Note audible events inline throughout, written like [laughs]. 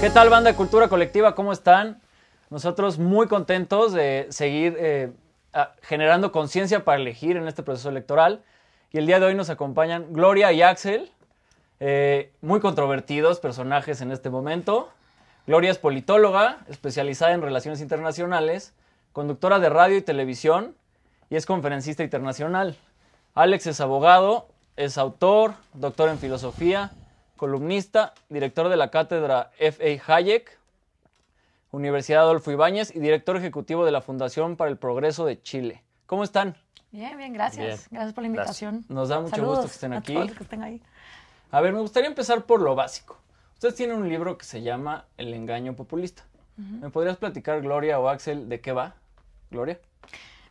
¿Qué tal, banda de Cultura Colectiva? ¿Cómo están? Nosotros muy contentos de seguir eh, generando conciencia para elegir en este proceso electoral. Y el día de hoy nos acompañan Gloria y Axel, eh, muy controvertidos personajes en este momento. Gloria es politóloga, especializada en relaciones internacionales, conductora de radio y televisión y es conferencista internacional. Alex es abogado, es autor, doctor en filosofía, columnista, director de la cátedra F.A. Hayek, Universidad Adolfo Ibáñez y director ejecutivo de la Fundación para el Progreso de Chile. ¿Cómo están? Bien, bien, gracias. Bien. Gracias por la invitación. Nos da mucho Saludos gusto que estén a aquí. todos los que estén ahí. A ver, me gustaría empezar por lo básico. Ustedes tienen un libro que se llama El engaño populista. ¿Me podrías platicar, Gloria o Axel, de qué va? Gloria.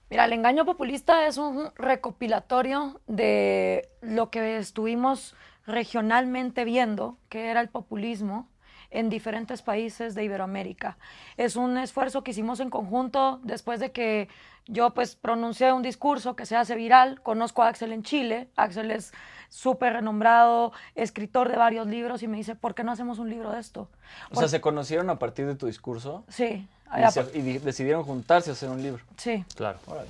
Mira, el engaño populista es un recopilatorio de lo que estuvimos regionalmente viendo, que era el populismo en diferentes países de Iberoamérica. Es un esfuerzo que hicimos en conjunto después de que yo pues pronuncié un discurso que se hace viral. Conozco a Axel en Chile. Axel es súper renombrado, escritor de varios libros y me dice, ¿por qué no hacemos un libro de esto? O sea, ¿se conocieron a partir de tu discurso? Sí, Y, se- y di- decidieron juntarse a hacer un libro. sí. Claro. Órale.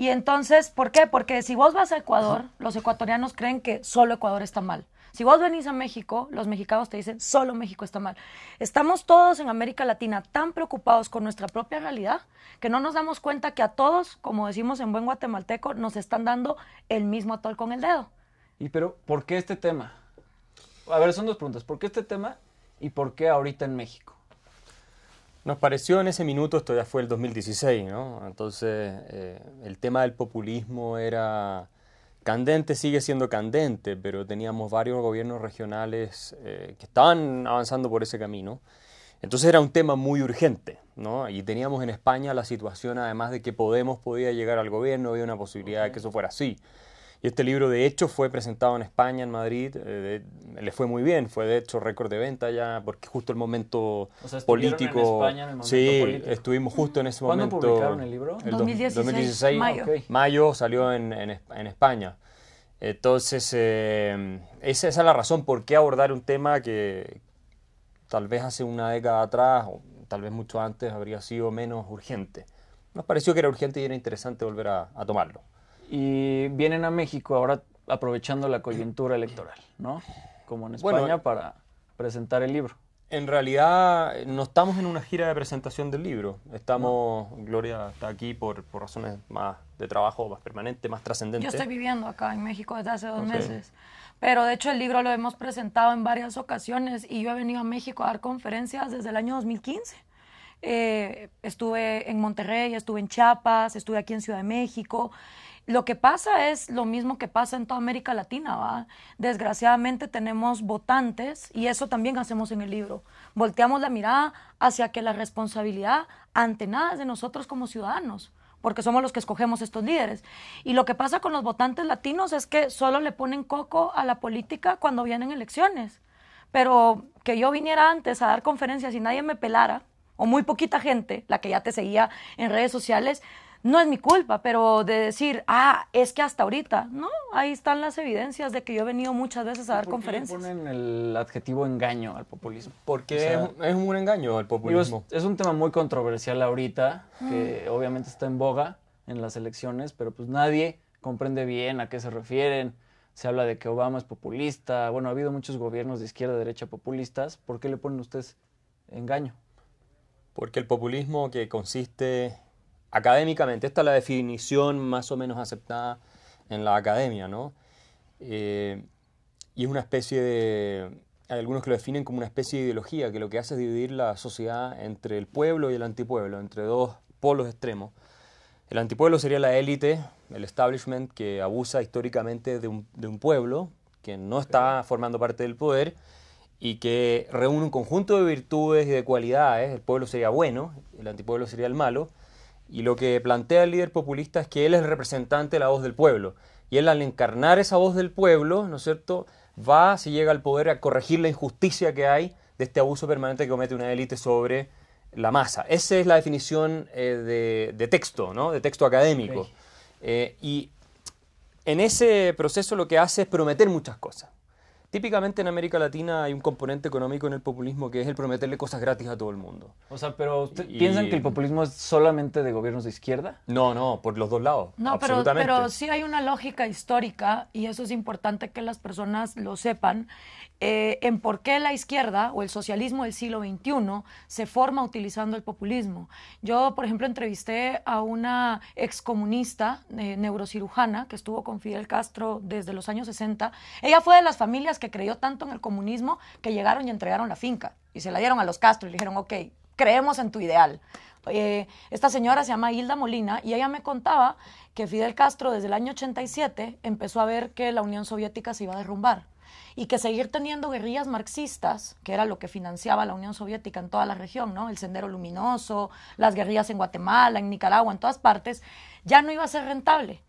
Y entonces, ¿por qué? Porque si vos vas a Ecuador, los ecuatorianos creen que solo Ecuador está mal. Si vos venís a México, los mexicanos te dicen solo México está mal. Estamos todos en América Latina tan preocupados con nuestra propia realidad que no nos damos cuenta que a todos, como decimos en buen guatemalteco, nos están dando el mismo atol con el dedo. Y pero, ¿por qué este tema? A ver, son dos preguntas. ¿Por qué este tema y por qué ahorita en México? Nos pareció en ese minuto, esto ya fue el 2016, ¿no? Entonces, eh, el tema del populismo era candente, sigue siendo candente, pero teníamos varios gobiernos regionales eh, que estaban avanzando por ese camino. Entonces era un tema muy urgente, ¿no? Y teníamos en España la situación, además de que Podemos podía llegar al gobierno, había una posibilidad de que eso fuera así. Y este libro, de hecho, fue presentado en España, en Madrid. eh, de- le fue muy bien, fue de hecho récord de venta ya, porque justo el momento O sea, estuvieron en político. España en el momento sí, político. estuvimos justo en ese ¿Cuándo momento. publicaron el libro? El dos- 2016, 2016, mayo. Mayo salió en, en Es- en España. Entonces, eh, esa, esa es la razón por qué abordar un tema que tal vez hace una década atrás, o tal vez mucho antes, habría sido menos urgente. Nos pareció que era urgente y era interesante volver a, a tomarlo. Y vienen a México ahora aprovechando la coyuntura electoral, ¿no? Como en España Bueno, para presentar el libro. En realidad, eh, no estamos en una gira de presentación del libro. Estamos, Gloria está aquí por, por razones más de trabajo, más permanente, más Yo trascendente. estoy viviendo acá en México desde hace dos Ok. meses. Pero de hecho el libro lo hemos presentado en varias ocasiones y yo he venido a México a dar conferencias desde el año 2015. Eh, estuve en Monterrey, estuve en Chiapas, estuve aquí en Ciudad de México. Lo que pasa es lo mismo que pasa en toda América Latina, ¿va? Desgraciadamente tenemos votantes y eso también hacemos en el libro. Volteamos la mirada hacia que la responsabilidad ante nada es de nosotros como ciudadanos porque somos los que escogemos estos líderes. Y lo que pasa con los votantes latinos es que solo le ponen coco a la política cuando vienen elecciones. Pero que yo viniera antes a dar conferencias y nadie me pelara, o muy poquita gente, la que ya te seguía en redes sociales, no es mi culpa, pero de decir, ah, es que hasta ahorita, no, ahí están las evidencias de que yo he venido muchas veces a dar ¿Por qué le conferencias. ponen el adjetivo engaño al populismo? Porque O sea, es, un- es un engaño el Digo, populismo. es, es un tema muy controversial ahorita, que Mm. obviamente está en boga en las elecciones, pero pues nadie comprende bien a qué se refieren. Se habla de que Obama es populista. Bueno, ha habido muchos gobiernos de izquierda y derecha populistas. ¿Por qué le ponen ustedes engaño? Porque el populismo que consiste académicamente, esta es la definición más o menos aceptada en la academia, ¿no? Eh, y es una especie de... Hay algunos que lo definen como una especie de ideología que lo que hace es dividir la sociedad entre el pueblo y el antipueblo, entre dos polos extremos. El antipueblo sería la élite, el establishment que abusa históricamente de un, de un pueblo que no está formando parte del poder y que reúne un conjunto de virtudes y de cualidades. El pueblo sería bueno, el antipueblo sería el malo. Y lo que plantea el líder populista es que él es el representante de la voz del pueblo. Y él al encarnar esa voz del pueblo, ¿no es cierto?, va, si llega al poder, a corregir la injusticia que hay de este abuso permanente que comete una élite sobre la masa. Esa es la definición eh, de, de texto, ¿no?, de texto académico. Eh, y en ese proceso lo que hace es prometer muchas cosas. Típicamente en América Latina hay un componente económico en el populismo que es el prometerle cosas gratis a todo el mundo. O sea, pero ¿usted Y- piensan que el populismo es solamente de gobiernos de izquierda? No, no, por los dos lados. No, pero, pero sí hay una lógica histórica y eso es importante que las personas lo sepan eh, en por qué la izquierda o el socialismo del siglo XXI se forma utilizando el populismo. Yo, por ejemplo, entrevisté a una excomunista eh, neurocirujana que estuvo con Fidel Castro desde los años 60. Ella fue de las familias que creyó tanto en el comunismo que llegaron y entregaron la finca y se la dieron a los Castro y le dijeron, ok, creemos en tu ideal. Eh, esta señora se llama Hilda Molina y ella me contaba que Fidel Castro desde el año 87 empezó a ver que la Unión Soviética se iba a derrumbar y que seguir teniendo guerrillas marxistas, que era lo que financiaba la Unión Soviética en toda la región, ¿no? El Sendero Luminoso, las guerrillas en Guatemala, en Nicaragua, en todas partes, ya no iba a ser rentable.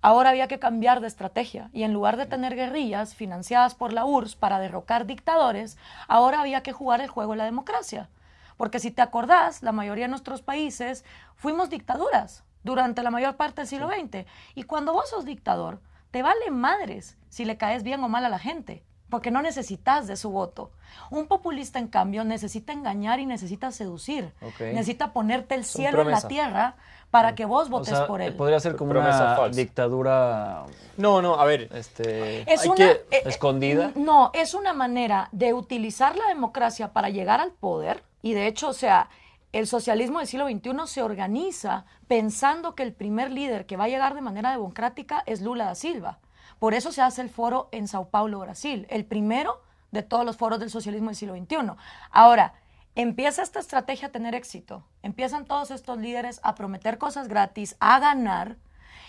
Ahora había que cambiar de estrategia y en lugar de tener guerrillas financiadas por la URSS para derrocar dictadores, ahora había que jugar el juego de la democracia. Porque si te acordás, la mayoría de nuestros países fuimos dictaduras durante la mayor parte del siglo XX. Y cuando vos sos dictador, te vale madres si le caes bien o mal a la gente, porque no necesitas de su voto. Un populista, en cambio, necesita engañar y necesita seducir. Ok. Necesita ponerte el cielo en la tierra para que vos O votes sea, por él. podría ser como Promesa una falsa. dictadura No, no, a ver. este, Es Hay una, que- eh, eh, escondida. No, es una manera de utilizar la democracia para llegar al poder. Y de hecho, o sea, el socialismo del siglo XXI se organiza pensando que el primer líder que va a llegar de manera democrática es Lula da Silva. Por eso se hace el foro en Sao Paulo, Brasil, el primero de todos los foros del socialismo del siglo XXI. Ahora, empieza esta estrategia a tener éxito. Empiezan todos estos líderes a prometer cosas gratis, a ganar.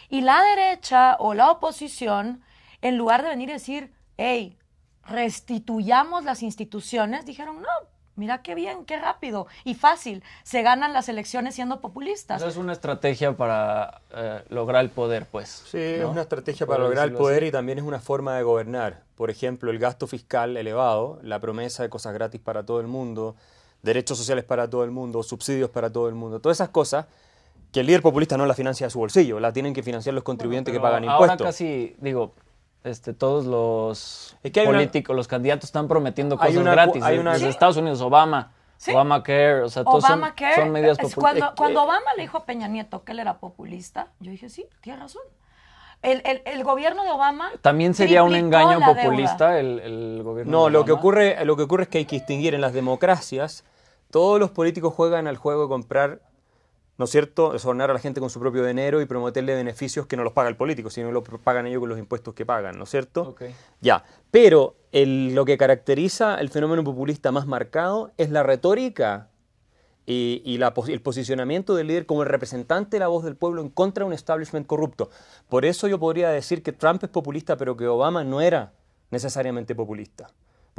Y la derecha o la oposición, en lugar de venir y decir, hey, restituyamos las instituciones, dijeron, no, mira qué bien, qué rápido y fácil. Se ganan las elecciones siendo populistas. Esa es una estrategia para eh, lograr el poder, pues. Sí, es ¿no? una estrategia para lograr el poder así. y también es una forma de gobernar. Por ejemplo, el gasto fiscal elevado, la promesa de cosas gratis para todo el mundo, derechos sociales para todo el mundo, subsidios para todo el mundo, todas esas cosas que el líder populista no las financia de su bolsillo, la tienen que financiar los contribuyentes que pagan ahora impuestos. casi, digo, este, todos los Es que hay una- políticos, los candidatos están prometiendo Hay cosas una gratis. hay de- una- Desde Sí. Estados Unidos, Obama, Sí. Obamacare, o sea, todos son- Obamacare, son, medidas populares. cuando, que- cuando Obama le dijo a Peña Nieto que él era populista, yo dije, sí, tiene razón. El, el- el gobierno de Obama También sería un engaño populista el, el gobierno No, de lo que, Obama. ocurre, lo que ocurre es que hay que distinguir en las democracias, todos los políticos juegan al juego de comprar, ¿no es cierto?, sobornar a la gente con su propio dinero y prometerle beneficios que no los paga el político, sino lo pagan ellos con los impuestos que pagan, ¿no es cierto? Ya, pero el- lo que caracteriza el fenómeno populista más marcado es la retórica y, y la pos- el posicionamiento del líder como el representante de la voz del pueblo en contra de un establishment corrupto. Por eso yo podría decir que Trump es populista, pero que Obama no era necesariamente populista.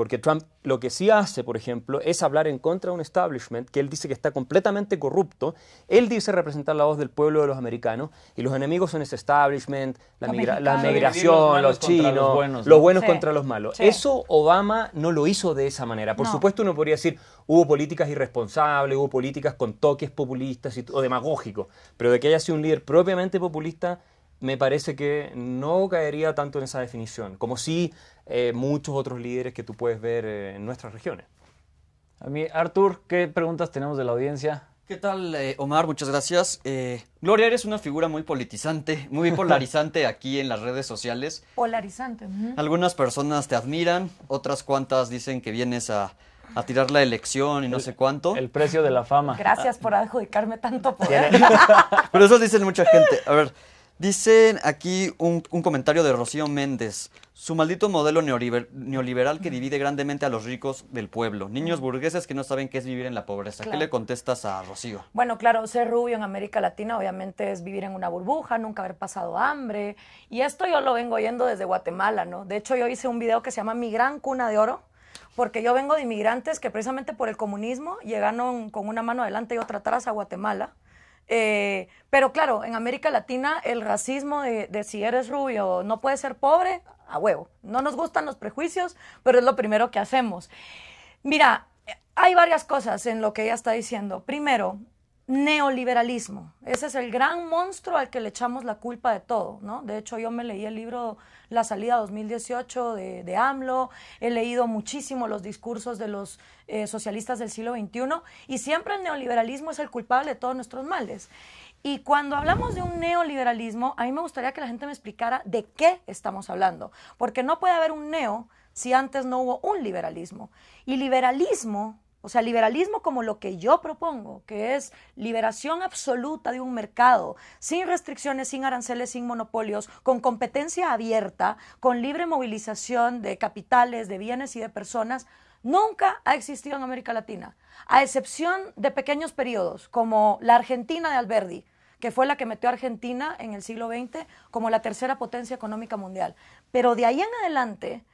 Porque Trump lo que sí hace, por ejemplo, es hablar en contra de un establishment que él dice que está completamente corrupto. Él dice representar la voz del pueblo de los americanos y los enemigos son ese establishment, la, Los migra- la mexicanos. Dividir los migración, los chinos, los ¿no? buenos Sí. contra los malos. Sí. Eso Obama no lo hizo de esa manera. Por No. supuesto, uno podría decir, hubo políticas irresponsables, hubo políticas con toques populistas y, o demagógicos, pero de que haya sido un líder propiamente populista, me parece que no caería tanto en esa definición, como sí eh, muchos otros líderes que tú puedes ver eh, en nuestras regiones. A mí, Artur, ¿qué preguntas tenemos de la audiencia? ¿Qué tal, eh, Omar? Muchas gracias. Eh, Gloria, eres una figura muy politizante, muy [laughs] polarizante aquí en las redes sociales. Polarizante. ujú. Algunas personas te admiran, otras cuantas dicen que vienes a, a tirar la elección y no sé cuánto. El precio de la fama. Gracias por adjudicarme tanto poder. [laughs] [laughs] Pero eso dicen mucha gente. A ver, dicen aquí un, un comentario de Rocío Méndez. Su maldito modelo neoliber- neoliberal que divide grandemente a los ricos del pueblo. Niños burgueses que no saben qué es vivir en la pobreza. ¿Qué le contestas a Rocío? Bueno, claro, ser rubio en América Latina obviamente es vivir en una burbuja, nunca haber pasado hambre. Y esto yo lo vengo oyendo desde Guatemala, ¿no? De hecho, yo hice un video que se llama Mi Gran Cuna de Oro, porque yo vengo de inmigrantes que precisamente por el comunismo llegaron con una mano adelante y otra atrás a Guatemala. Eh, pero claro, en América Latina el racismo de, si eres rubio no puedes ser pobre, a huevo. No nos gustan los prejuicios, pero es lo primero que hacemos. Mira, hay varias cosas en lo que ella está diciendo. Primero, neoliberalismo. Ese es el gran monstruo al que le echamos la culpa de todo, ¿no? De hecho, yo me leí el libro La salida 2018 de, de AMLO, he leído muchísimo los discursos de los eh, socialistas del siglo XXI y siempre el neoliberalismo es el culpable de todos nuestros males. Y cuando hablamos de un neoliberalismo, a mí me gustaría que la gente me explicara de qué estamos hablando, porque no puede haber un neo si antes no hubo un liberalismo. Y liberalismo o sea, liberalismo como lo que yo propongo, que es liberación absoluta de un mercado, sin restricciones, sin aranceles, sin monopolios, con competencia abierta, con libre movilización de capitales, de bienes y de personas, nunca ha existido en América Latina, a excepción de pequeños periodos, como la Argentina de Alberdi, que fue la que metió a Argentina en el siglo XX como la tercera potencia económica mundial. Pero de ahí en adelante,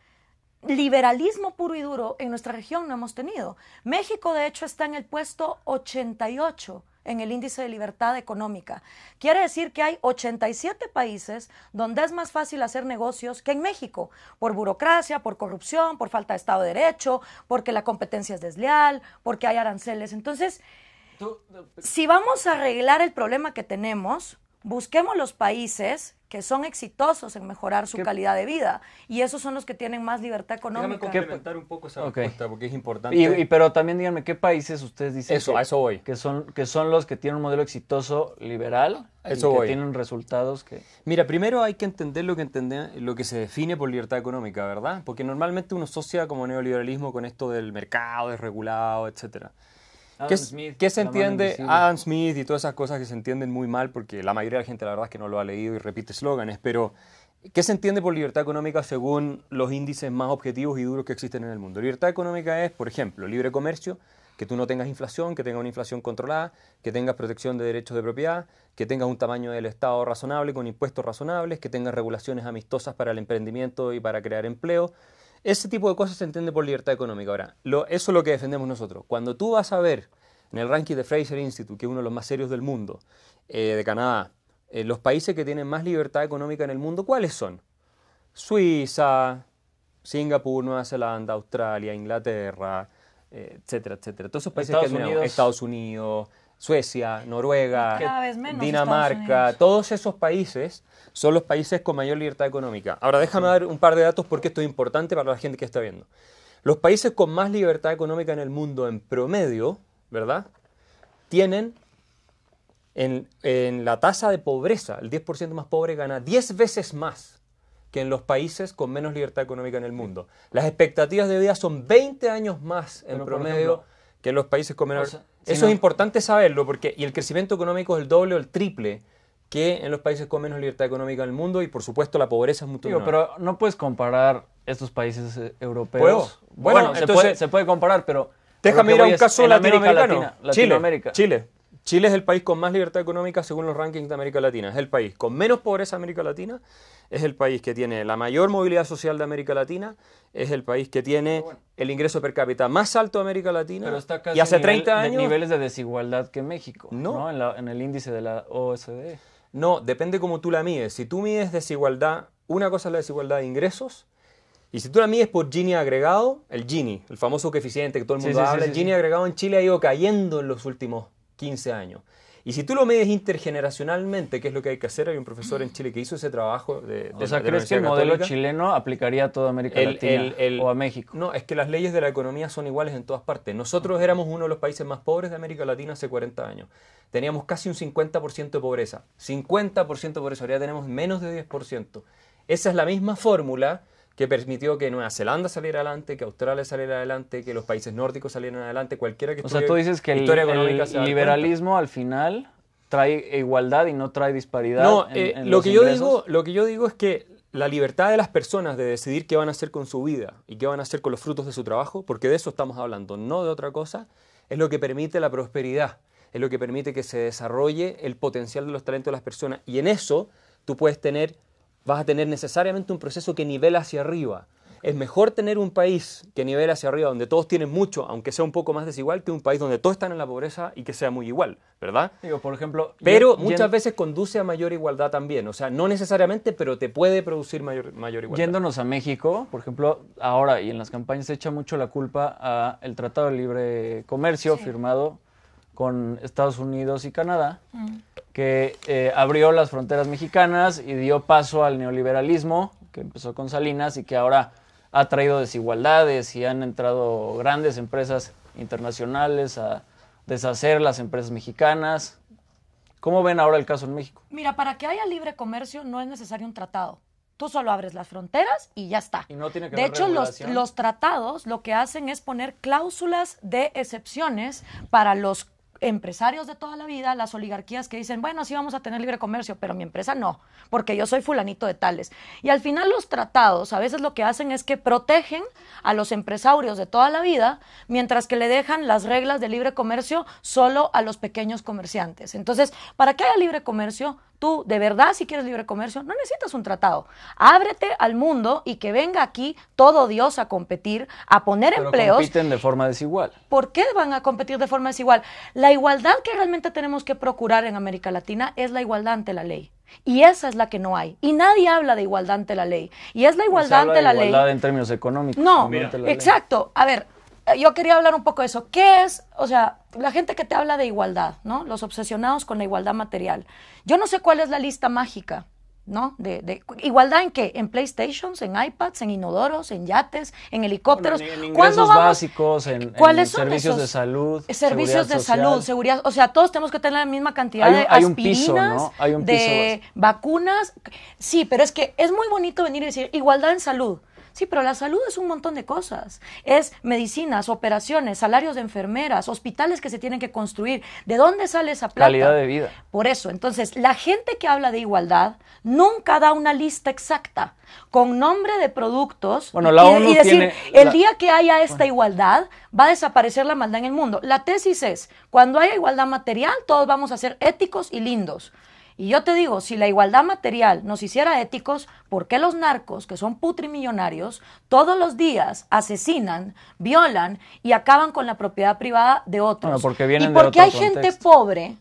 liberalismo puro y duro en nuestra región no hemos tenido. México, de hecho, está en el puesto 88 en el índice de libertad económica. Quiere decir que hay 87 países donde es más fácil hacer negocios que en México, por burocracia, por corrupción, por falta de Estado de Derecho, porque la competencia es desleal, porque hay aranceles. Entonces, si vamos a arreglar el problema que tenemos, busquemos los países que son exitosos en mejorar su calidad de vida y esos son los que tienen más libertad económica. Déjame complementar un poco esa respuesta porque es importante. Y, pero también díganme, ¿qué países ustedes dicen eso, que, a eso voy. que, son, que son los que tienen un modelo exitoso liberal eso y que tienen resultados que... Mira, primero hay que entender lo que, entender lo que se define por libertad económica, ¿verdad? Porque normalmente uno asocia como neoliberalismo con esto del mercado desregulado, etcétera. ¿Qué, Smith, ¿qué se entiende? Adam Smith y todas esas cosas que se entienden muy mal porque la mayoría de la gente la verdad es que no lo ha leído y repite eslóganes, pero ¿qué se entiende por libertad económica según los índices más objetivos y duros que existen en el mundo? Libertad económica es, por ejemplo, libre comercio, que tú no tengas inflación, que tengas una inflación controlada, que tengas protección de derechos de propiedad, que tengas un tamaño del Estado razonable con impuestos razonables, que tengas regulaciones amistosas para el emprendimiento y para crear empleo, ese tipo de cosas se entiende por libertad económica. Ahora, lo, eso es lo que defendemos nosotros. Cuando tú vas a ver en el ranking de Fraser Institute, que es uno de los más serios del mundo, eh, de Canadá, eh, los países que tienen más libertad económica en el mundo, ¿cuáles son? Suiza, Singapur, Nueva Zelanda, Australia, Inglaterra, eh, etcétera, etcétera. Todos esos países Estados que Unidos. Estados Unidos, Suecia, Noruega, menos Dinamarca, todos esos países son los países con mayor libertad económica. Ahora déjame dar un par de datos porque esto es importante para la gente que está viendo. Los países con más libertad económica en el mundo en promedio, ¿verdad? Tienen en, en la tasa de pobreza, el 10% más pobre gana 10 veces más que en los países con menos libertad económica en el mundo. Las expectativas de vida son 20 años más en Pero, promedio ejemplo, que en los países con o sea, si Eso no- es importante saberlo porque y el crecimiento económico es el doble o el triple que en los países con menos libertad económica en el mundo y por supuesto la pobreza es mucho menor. pero no puedes comparar estos países eh, europeos. ¿Puedo? Bueno, Bueno, se, puede, se puede comparar, pero... Déjame ir a un caso latinoamericano. Latina, Chile, Latinoamérica. Chile. Chile es el país con más libertad económica según los rankings de América Latina. Es el país con menos pobreza de América Latina. Es el país que tiene la mayor movilidad social de América Latina. Es el país que tiene el ingreso per cápita más alto de América Latina. Pero está casi y hace a nivel 30 de años. niveles de desigualdad que México, No. ¿no? En, la- en el índice de la OSD. No, depende cómo tú la mides. Si tú mides desigualdad, una cosa es la desigualdad de ingresos. Y si tú la mides por Gini agregado, el Gini, el famoso coeficiente que todo el mundo sí, habla, sí, el Gini agregado en Chile ha ido cayendo en los últimos 15 años. Y si tú lo mides intergeneracionalmente, que es lo que hay que hacer, hay un profesor en Chile que hizo ese trabajo de, de O sea, de la ¿crees que el modelo Católica. chileno aplicaría a toda América El- Latina el- el- o a México? No, es que las leyes de la economía son iguales en todas partes. Nosotros éramos uno de los países más pobres de América Latina hace 40 años. Teníamos casi un 50% de pobreza. 50% de pobreza, ahora ya tenemos menos de 10%. Esa es la misma fórmula que permitió que Nueva Zelanda saliera adelante, que Australia saliera adelante, que los países nórdicos salieran adelante, cualquiera que O sea, tú dices que el, historia el liberalismo al final trae igualdad y no trae disparidad. No, en- eh, en lo, los que yo digo, lo que yo digo es que la libertad de las personas de decidir qué van a hacer con su vida y qué van a hacer con los frutos de su trabajo, porque de eso estamos hablando, no de otra cosa, es lo que permite la prosperidad, es lo que permite que se desarrolle el potencial de los talentos de las personas. Y en eso tú puedes tener, vas a tener necesariamente un proceso que nivela hacia arriba. Es mejor tener un país que nivela hacia arriba, donde todos tienen mucho, aunque sea un poco más desigual, que un país donde todos están en la pobreza y que sea muy igual, ¿verdad? Digo, por ejemplo... Pero muchas veces conduce a mayor igualdad también. O sea, no necesariamente, pero te puede producir mayor, mayor igualdad. Yéndonos a México, por ejemplo, ahora y en las campañas se echa mucho la culpa a el Tratado de Libre Comercio firmado con Estados Unidos y Canadá, que eh, abrió las fronteras mexicanas y dio paso al neoliberalismo, que empezó con Salinas y que ahora ha traído desigualdades y han entrado grandes empresas internacionales a deshacer las empresas mexicanas. ¿Cómo ven ahora el caso en México? Mira, para que haya libre comercio no es necesario un tratado. Tú solo abres las fronteras y ya está. Y no tiene que de hecho, los, los tratados lo que hacen es poner cláusulas de excepciones para los empresarios de toda la vida, las oligarquías que dicen, bueno, sí vamos a tener libre comercio, pero mi empresa no, porque yo soy fulanito de tales. Y al final los tratados a veces lo que hacen es que protegen a los empresarios de toda la vida, mientras que le dejan las reglas de libre comercio solo a los pequeños comerciantes. Entonces, para que haya libre comercio, tú de verdad si quieres libre comercio, no necesitas un tratado. Ábrete al mundo y que venga aquí todo Dios a competir, a poner Pero empleos. compiten de forma desigual. ¿Por qué van a competir de forma desigual? La igualdad que realmente tenemos que procurar en América Latina es la igualdad ante la ley. Y esa es la que no hay. Y nadie habla de igualdad ante la ley. Y es la igualdad ante la ley. igualdad en términos económicos. No, exacto. A ver, yo quería hablar un poco de eso. ¿Qué es, o sea, la gente que te habla de igualdad, ¿no? Los obsesionados con la igualdad material. Yo no sé cuál es la lista mágica, ¿no? De, de- igualdad en qué? En PlayStations, en iPads, en inodoros, en yates, en helicópteros. Bueno, en- en ¿Cuándo ingresos vamos- básicos, en- en ¿Cuáles son servicios de salud, Servicios de social. salud, seguridad, o sea, todos tenemos que tener la misma cantidad Hay de hay un aspirinas, piso, ¿no? Hay un piso de vacunas. Sí, pero es que es muy bonito venir y decir igualdad en salud. Sí, pero la salud es un montón de cosas. Es medicinas, operaciones, salarios de enfermeras, hospitales que se tienen que construir. ¿De dónde sale esa plata? Calidad de vida. Por eso, entonces, la gente que habla de igualdad nunca da una lista exacta con nombre de productos Bueno, la y, ONU y decir, tiene el la- día que haya esta igualdad, va a desaparecer la maldad en el mundo. La tesis es, cuando haya igualdad material, todos vamos a ser éticos y lindos. Y yo te digo, si la igualdad material nos hiciera éticos, ¿por qué los narcos, que son putrimillonarios, todos los días asesinan, violan y acaban con la propiedad privada de otros? Bueno, porque vienen y de porque otro hay gente pobre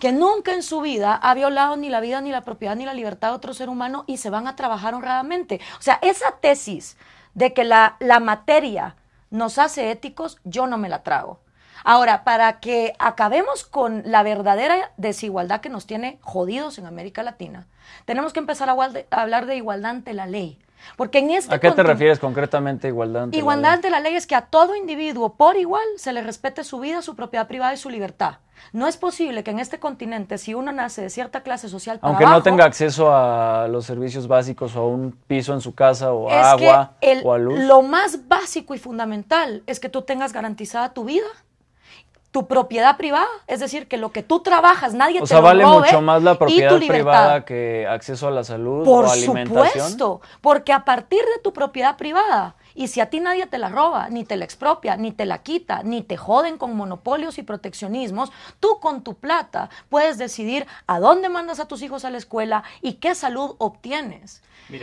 que nunca en su vida ha violado ni la vida, ni la propiedad, ni la libertad de otro ser humano y se van a trabajar honradamente. O sea, esa tesis de que la, la materia nos hace éticos, yo no me la trago. Ahora, para que acabemos con la verdadera desigualdad que nos tiene jodidos en América Latina, tenemos que empezar a, hablar de igualdad ante la ley. Porque en este ¿A qué te refieres concretamente a igualdad ante la Igualdad ley? ante la ley es que a todo individuo por igual se le respete su vida, su propiedad privada y su libertad. No es posible que en este continente, si uno nace de cierta clase social para Aunque no tenga acceso a los servicios básicos o a un piso en su casa o a agua el- o a luz. lo más básico y fundamental es que tú tengas garantizada tu vida, tu propiedad privada, es decir, que lo que tú trabajas nadie O te sea, lo vale robe, mucho más la propiedad privada que acceso a la salud Por o alimentación. supuesto, porque a partir de tu propiedad privada, y si a ti nadie te la roba, ni te la expropia, ni te la quita, ni te joden con monopolios y proteccionismos, tú con tu plata puedes decidir a dónde mandas a tus hijos a la escuela y qué salud obtienes.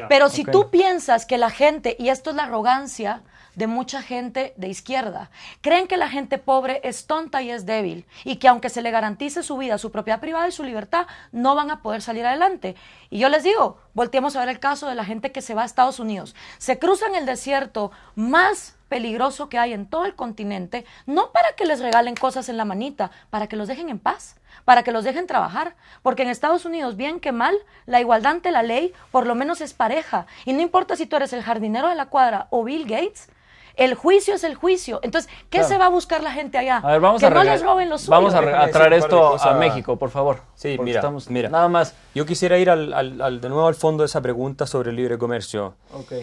Pero si tú piensas que la gente, y esto es la arrogancia de mucha gente de izquierda, creen que la gente pobre es tonta y es débil, y que aunque se le garantice su vida, su propiedad privada y su libertad, no van a poder salir adelante. Y yo les digo, volteemos a ver el caso de la gente que se va a Estados Unidos. Se cruzan el desierto más peligroso que hay en todo el continente, no para que les regalen cosas en la manita, para que los dejen en paz, para que los dejen trabajar, porque en Estados Unidos, bien que mal, la igualdad ante la ley por lo menos es pareja, y no importa si tú eres el jardinero de la cuadra o Bill Gates, el juicio es el juicio. Entonces, ¿qué Claro. se va a buscar la gente allá? A ver, vamos que a no les roben los suyos. Vamos a, traer esto a México, por favor. Sí, mira, estamos- mira. Nada más. Yo quisiera ir al, al- al- de nuevo al fondo de esa pregunta sobre el libre comercio. Ok.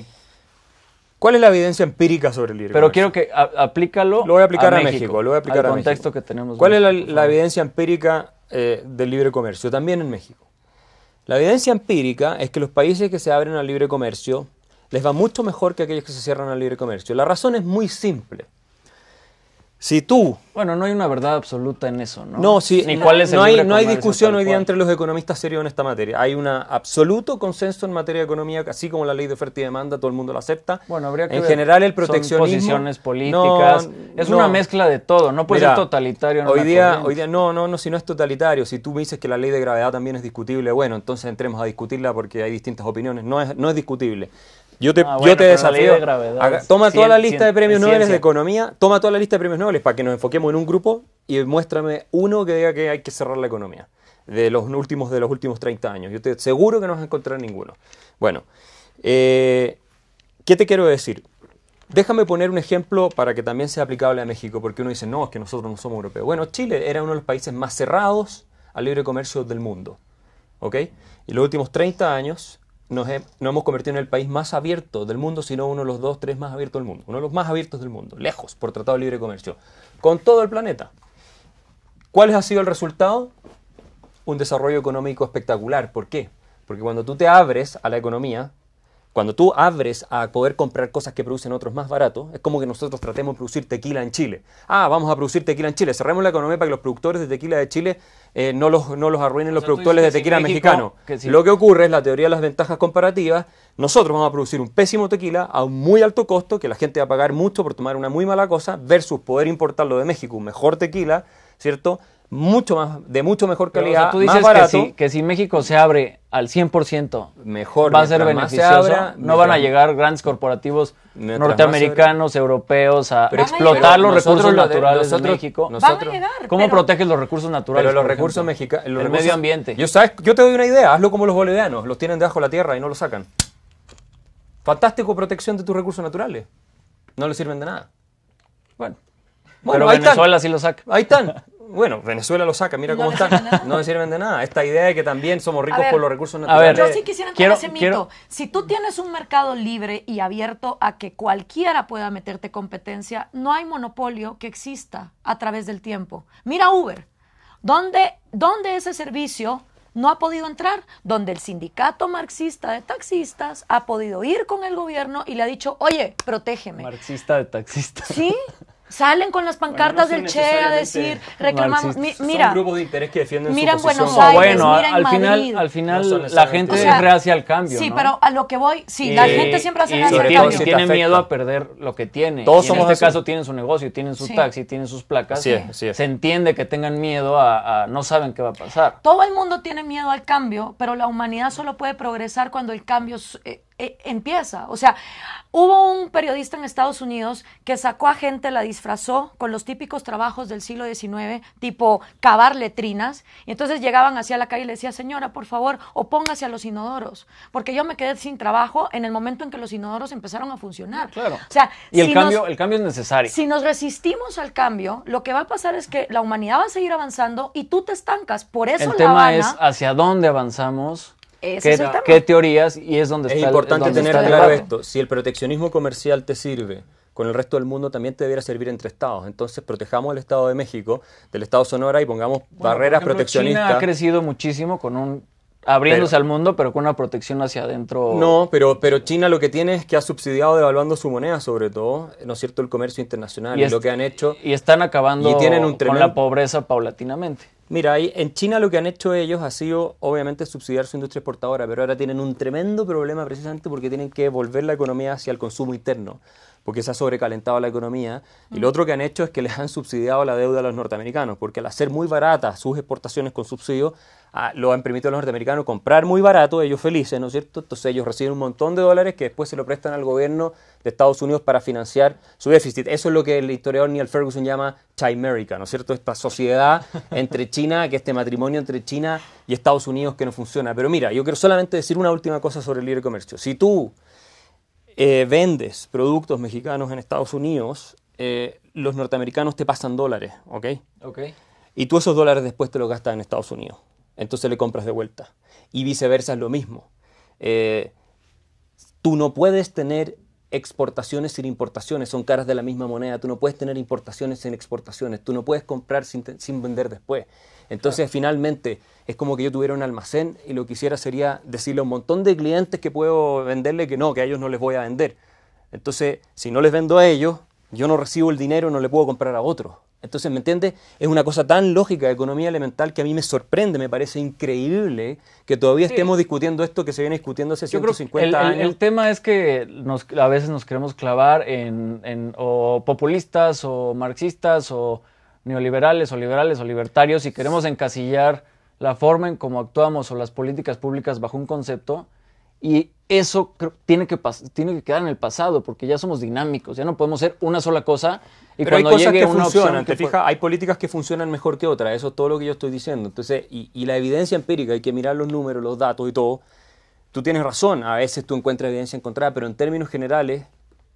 ¿Cuál es la evidencia empírica sobre el libre Pero comercio? quiero que a- aplícalo. Lo voy a aplicar a, México, lo voy a aplicar al a contexto México. que tenemos. ¿Cuál es la, evidencia empírica eh, del libre comercio? También en México. La evidencia empírica es que los países que se abren al libre comercio les va mucho mejor que aquellos que se cierran al libre comercio. La razón es muy simple. Si tú Bueno, no hay una verdad absoluta en eso, ¿no? no, sí, Ni no, cuál es el no hay, no hay discusión hoy día entre los economistas serios en esta materia. Hay un absoluto consenso en materia de economía, así como la ley de oferta y demanda, todo el mundo lo acepta. Bueno, habría que En ver. general, el Son proteccionismo. posiciones políticas. es una mezcla de todo. No puede Mira, ser totalitario. en Hoy día, corriente. hoy día, no, no, no, si no es totalitario. Si tú me dices que la ley de gravedad también es discutible, bueno, entonces entremos a discutirla porque hay distintas opiniones. No es, no es discutible. Yo te, Ah, yo te desafío. de toma toda la lista de premios Nobel de economía, toma toda la lista de premios Nobel para que nos enfoquemos en un grupo y muéstrame uno que diga que hay que cerrar la economía de los últimos de los últimos 30 años. Yo te seguro que no vas a encontrar ninguno. Bueno, eh, ¿qué te quiero decir? Déjame poner un ejemplo para que también sea aplicable a México, porque uno dice, no, es que nosotros no somos europeos. Bueno, Chile era uno de los países más cerrados al libre comercio del mundo. ¿Ok? Y los últimos 30 años nos, he- nos hemos convertido en el país más abierto del mundo, sino uno de los dos, tres más abiertos del mundo. Uno de los más abiertos del mundo, lejos, por tratado de libre comercio, con todo el planeta. ¿Cuál ha sido el resultado? Un desarrollo económico espectacular. ¿Por qué? Porque cuando tú te abres a la economía, cuando tú abres a poder comprar cosas que producen otros más baratos, es como que nosotros tratemos de producir tequila en Chile. Ah, vamos a producir tequila en Chile. Cerremos la economía para que los productores de tequila de Chile eh, no, los, no los arruinen los sea, productores de tequila México- mexicano. que Lo que ocurre es la teoría de las ventajas comparativas. Nosotros vamos a producir un pésimo tequila a un muy alto costo, que la gente va a pagar mucho por tomar una muy mala cosa, versus poder importarlo de México, un mejor tequila, ¿cierto? Mucho más, de mucho mejor Pero, o calidad, sea, tú dices más barato. que, si, que si México se abre al 100%, Mejor, va a ser se beneficioso. abra, no van a llegar grandes corporativos norteamericanos, europeos a Pero explotar los nosotros recursos de- naturales de México. a llegar. ¿Cómo pero- proteges los recursos naturales? Pero los recursos mexicanos. El medio ambiente. Yo, sabes, yo te doy una idea, hazlo como los bolivianos, los tienen debajo de la tierra y no lo sacan. Fantástico protección de tus recursos naturales. No les sirven de nada. Bueno, Bueno, pero ahí Venezuela están. sí lo saca. Ahí están. [laughs] Bueno, Venezuela lo saca, mira No cómo están. No les sirven de nada. Esta idea de que también somos ricos ver, por los recursos a ver, naturales. Yo sí quisiera entrar ese mito. quiero- Si tú tienes un mercado libre y abierto a que cualquiera pueda meterte competencia, no hay monopolio que exista a través del tiempo. Mira Uber. ¿Dónde, dónde ese servicio no ha podido entrar? Donde el sindicato marxista de taxistas ha podido ir con el gobierno y le ha dicho, oye, protégeme. Marxista de taxista. ¿Sí? [laughs] Salen con las pancartas del Che a decir, reclamamos. mi- mira, Son grupos de interés que defienden mira su. Buenos No, Aires, bueno, mira en al final, al final No la gente O sea, es reacia al cambio. Sí, ¿no? pero a lo que voy, sí, la Y- gente siempre hace y- reacia y al cambio. si te tiene miedo a perder lo que tiene. Todos Y somos en este así. caso tienen su negocio, tienen su Sí. taxi, tienen sus placas. Así es, así es. Se entiende que tengan miedo a, a- no saben qué va a pasar. Todo el mundo tiene miedo al cambio, pero la humanidad solo puede progresar cuando el cambio eh, eh, empieza. O sea, hubo un periodista en Estados Unidos que sacó a gente, la disfrazó con los típicos trabajos del siglo XIX, tipo cavar letrinas, y entonces llegaban hacia la calle y le decía, señora, por favor, opóngase a los inodoros, porque yo me quedé sin trabajo en el momento en que los inodoros empezaron a funcionar. Claro. O sea, Y el si cambio, nos- el cambio es necesario. si nos resistimos al cambio, lo que va a pasar es que la humanidad va a seguir avanzando y tú te estancas. Por eso el La tema Habana, es hacia dónde avanzamos, Ese qué, es el tema. qué teorías, y es donde Es está el- importante donde tener claro esto. Si el proteccionismo comercial te sirve con el resto del mundo, también te debiera servir entre estados. Entonces, protejamos el Estado de México, del Estado Sonora y pongamos Bueno, barreras por ejemplo, proteccionistas. China ha crecido muchísimo con un abriéndose Pero- al mundo, pero con una protección hacia adentro. No, pero, pero China lo que tiene es que ha subsidiado devaluando su moneda, sobre todo, ¿no es cierto?, el comercio internacional. Y, es- lo que han hecho. y están acabando y tienen un con la pobreza paulatinamente. Mira, en China lo que han hecho ellos ha sido, obviamente, subsidiar su industria exportadora, pero ahora tienen un tremendo problema precisamente porque tienen que volver la economía hacia el consumo interno, porque se ha sobrecalentado la economía. Y lo otro que han hecho es que les han subsidiado la deuda a los norteamericanos, porque al hacer muy baratas sus exportaciones con subsidio, ah, lo han permitido a los norteamericanos comprar muy barato, ellos felices, ¿no es cierto? Entonces ellos reciben un montón de dólares que después se lo prestan al gobierno de Estados Unidos para financiar su déficit. Eso es lo que el historiador Neil Ferguson llama Chimerica, ¿no es cierto? Esta sociedad [laughs] entre China, que este matrimonio entre China y Estados Unidos que no funciona. Pero mira, yo quiero solamente decir una última cosa sobre el libre comercio. Si tú eh, vendes productos mexicanos en Estados Unidos, eh, los norteamericanos te pasan dólares, ¿ok? Okay. Y tú esos dólares después te los gastas en Estados Unidos. Entonces le compras de vuelta. Y viceversa es lo mismo. Eh, tú no puedes tener exportaciones sin importaciones, son caras de la misma moneda. Tú no puedes tener importaciones sin exportaciones. Tú no puedes comprar sin, sin vender después. Entonces, finalmente, es como que yo tuviera un almacén y lo que hiciera sería decirle a un montón de clientes que puedo venderle que no, que a ellos no les voy a vender. Entonces, si no les vendo a ellos, yo no recibo el dinero, no le puedo comprar a otros. Entonces, ¿me entiendes? Es una cosa tan lógica de economía elemental que a mí me sorprende, me parece increíble que todavía estemos discutiendo esto que se viene discutiendo hace Yo creo que 150 el, el- años. el tema es que nos, a veces nos queremos clavar en, en o populistas o marxistas o neoliberales o liberales o libertarios y queremos encasillar la forma en cómo actuamos o las políticas públicas bajo un concepto Y eso tiene, que tiene que quedar en el pasado, porque ya somos dinámicos, ya no podemos ser una sola cosa. Y Pero hay cuando cosas llegue que una funcionan, te fijas, hay políticas que funcionan mejor que otras, eso es todo lo que yo estoy diciendo. Entonces, y, y la evidencia empírica, hay que mirar los números, los datos y todo. Tú tienes razón, a veces tú encuentras evidencia encontrada, pero en términos generales,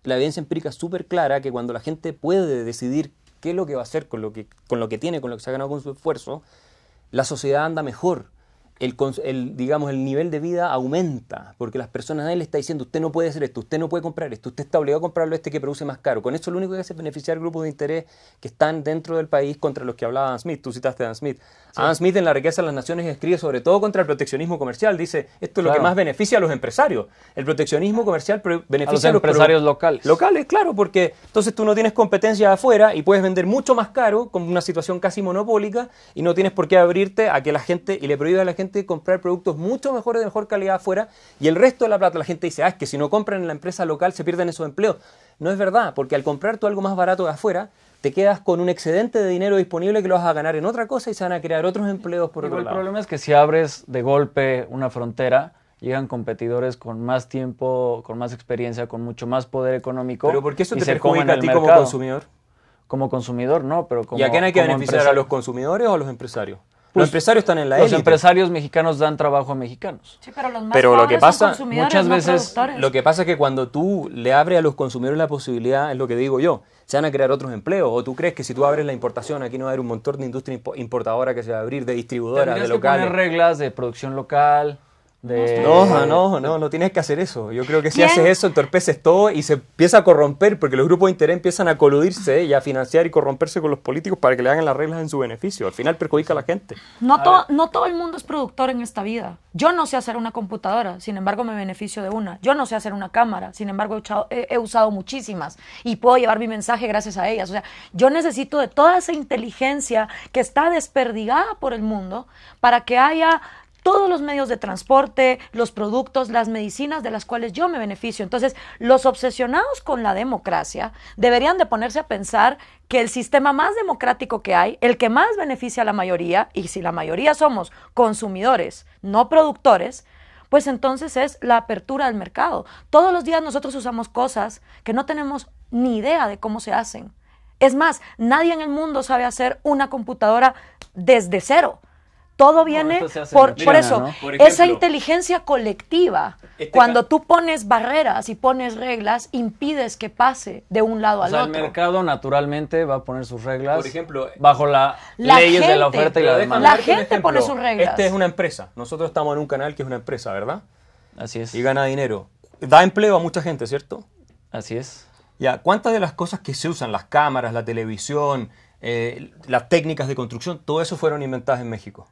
la evidencia empírica es súper clara que cuando la gente puede decidir qué es lo que va a hacer con lo que, con lo que tiene, con lo que se ha ganado con su esfuerzo, la sociedad anda mejor. El, el, digamos, el nivel de vida aumenta, porque las personas nadie le está diciendo, usted no puede hacer esto, usted no puede comprar esto, usted está obligado a comprarlo este que produce más caro. Con eso lo único que hace es beneficiar grupos de interés que están dentro del país contra los que hablaba Adam Smith. Tú citaste a Adam Smith. Adam Smith en La riqueza de las naciones escribe sobre todo contra el proteccionismo comercial. Dice, esto es lo que más beneficia a los empresarios. El proteccionismo comercial beneficia A los pro- empresarios locales. Locales, claro, porque entonces tú no tienes competencia afuera y puedes vender mucho más caro con una situación casi monopólica y no tienes por qué abrirte a que la gente y le prohíbe a la gente comprar productos mucho mejores de mejor calidad afuera y el resto de la plata la gente dice, ah, es que si no compran en la empresa local se pierden esos empleos. No es verdad, porque al comprar tú algo más barato de afuera, te quedas con un excedente de dinero disponible que lo vas a ganar en otra cosa y se van a crear otros empleos por otro el lado. problema es que si abres de golpe una frontera, llegan competidores con más tiempo, con más experiencia, con mucho más poder económico. Pero ¿por qué eso te perjudica a el ti como consumidor? Como consumidor, no, pero como ¿Y a quién hay que beneficiar? ¿A los consumidores o a los empresarios? Pues, los empresarios están en la Los élite. empresarios mexicanos dan trabajo a mexicanos. Sí, pero los más Pero lo que pasa- muchas veces. Lo que pasa es que cuando tú le abres a los consumidores la posibilidad, es lo que digo yo, se van a crear otros empleos. ¿O tú crees que si tú abres la importación, aquí no va a haber un montón de industria impo- importadora que se va a abrir, de distribuidoras, de Tendrías que poner locales? reglas de producción local, de... No, no, no, no tienes que hacer eso. Yo creo que si ¿Quién? haces eso, entorpeces todo y se empieza a corromper porque los grupos de interés empiezan a coludirse y a financiar y corromperse con los políticos para que le hagan las reglas en su beneficio. Al final perjudica a la gente. No, to- no todo el mundo es productor en esta vida. Yo no sé hacer una computadora, sin embargo me beneficio de una. Yo no sé hacer una cámara, sin embargo he, usado- he- he usado muchísimas y puedo llevar mi mensaje gracias a ellas. O sea, yo necesito de toda esa inteligencia que está desperdigada por el mundo para que haya todos los medios de transporte, los productos, las medicinas de las cuales yo me beneficio. Entonces, los obsesionados con la democracia deberían de ponerse a pensar que el sistema más democrático que hay, el que más beneficia a la mayoría, y si la mayoría somos consumidores, no productores, pues entonces es la apertura del mercado. Todos los días nosotros usamos cosas que no tenemos ni idea de cómo se hacen. Es más, nadie en el mundo sabe hacer una computadora desde cero. Todo viene por, por eso, ¿no? Por esa inteligencia colectiva, este cuando tú pones barreras y pones reglas, impides que pase de un lado O al sea, el otro. mercado naturalmente va a poner sus reglas Por ejemplo, bajo las La leyes de la oferta y la demanda. La gente pone sus reglas. Este es una empresa. Nosotros estamos en un canal que es una empresa, ¿verdad? Así es. Y gana dinero. Da empleo a mucha gente, ¿cierto? Así es. Ya, ¿cuántas de las cosas que se usan, las cámaras, la televisión, eh, las técnicas de construcción, todo eso fueron inventadas en México?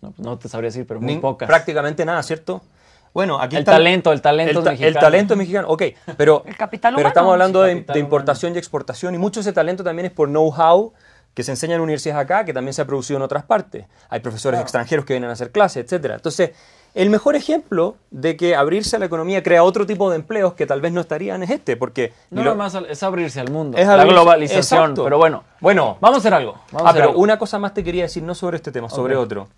No, pues no te sabría decir, pero muy Nin- pocas. Prácticamente nada, ¿cierto? Bueno, aquí El está talento, el talento es ta- mexicano. El talento es mexicano, ok, pero, [laughs] El capital pero estamos hablando Sí, de, capital de importación y exportación y mucho de ese talento también es por know-how que se enseña en universidades acá, que también se ha producido en otras partes. Hay profesores extranjeros que vienen a hacer clases, etcétera. Entonces, el mejor ejemplo de que abrirse a la economía crea otro tipo de empleos que tal vez no estarían es este, porque No, lo- más es abrirse al mundo. Es la abrirse- globalización. exacto. Pero bueno, Bueno, vamos a hacer algo. Vamos a Ah, hacer pero algo. una cosa más te quería decir, no sobre este tema, sobre otro.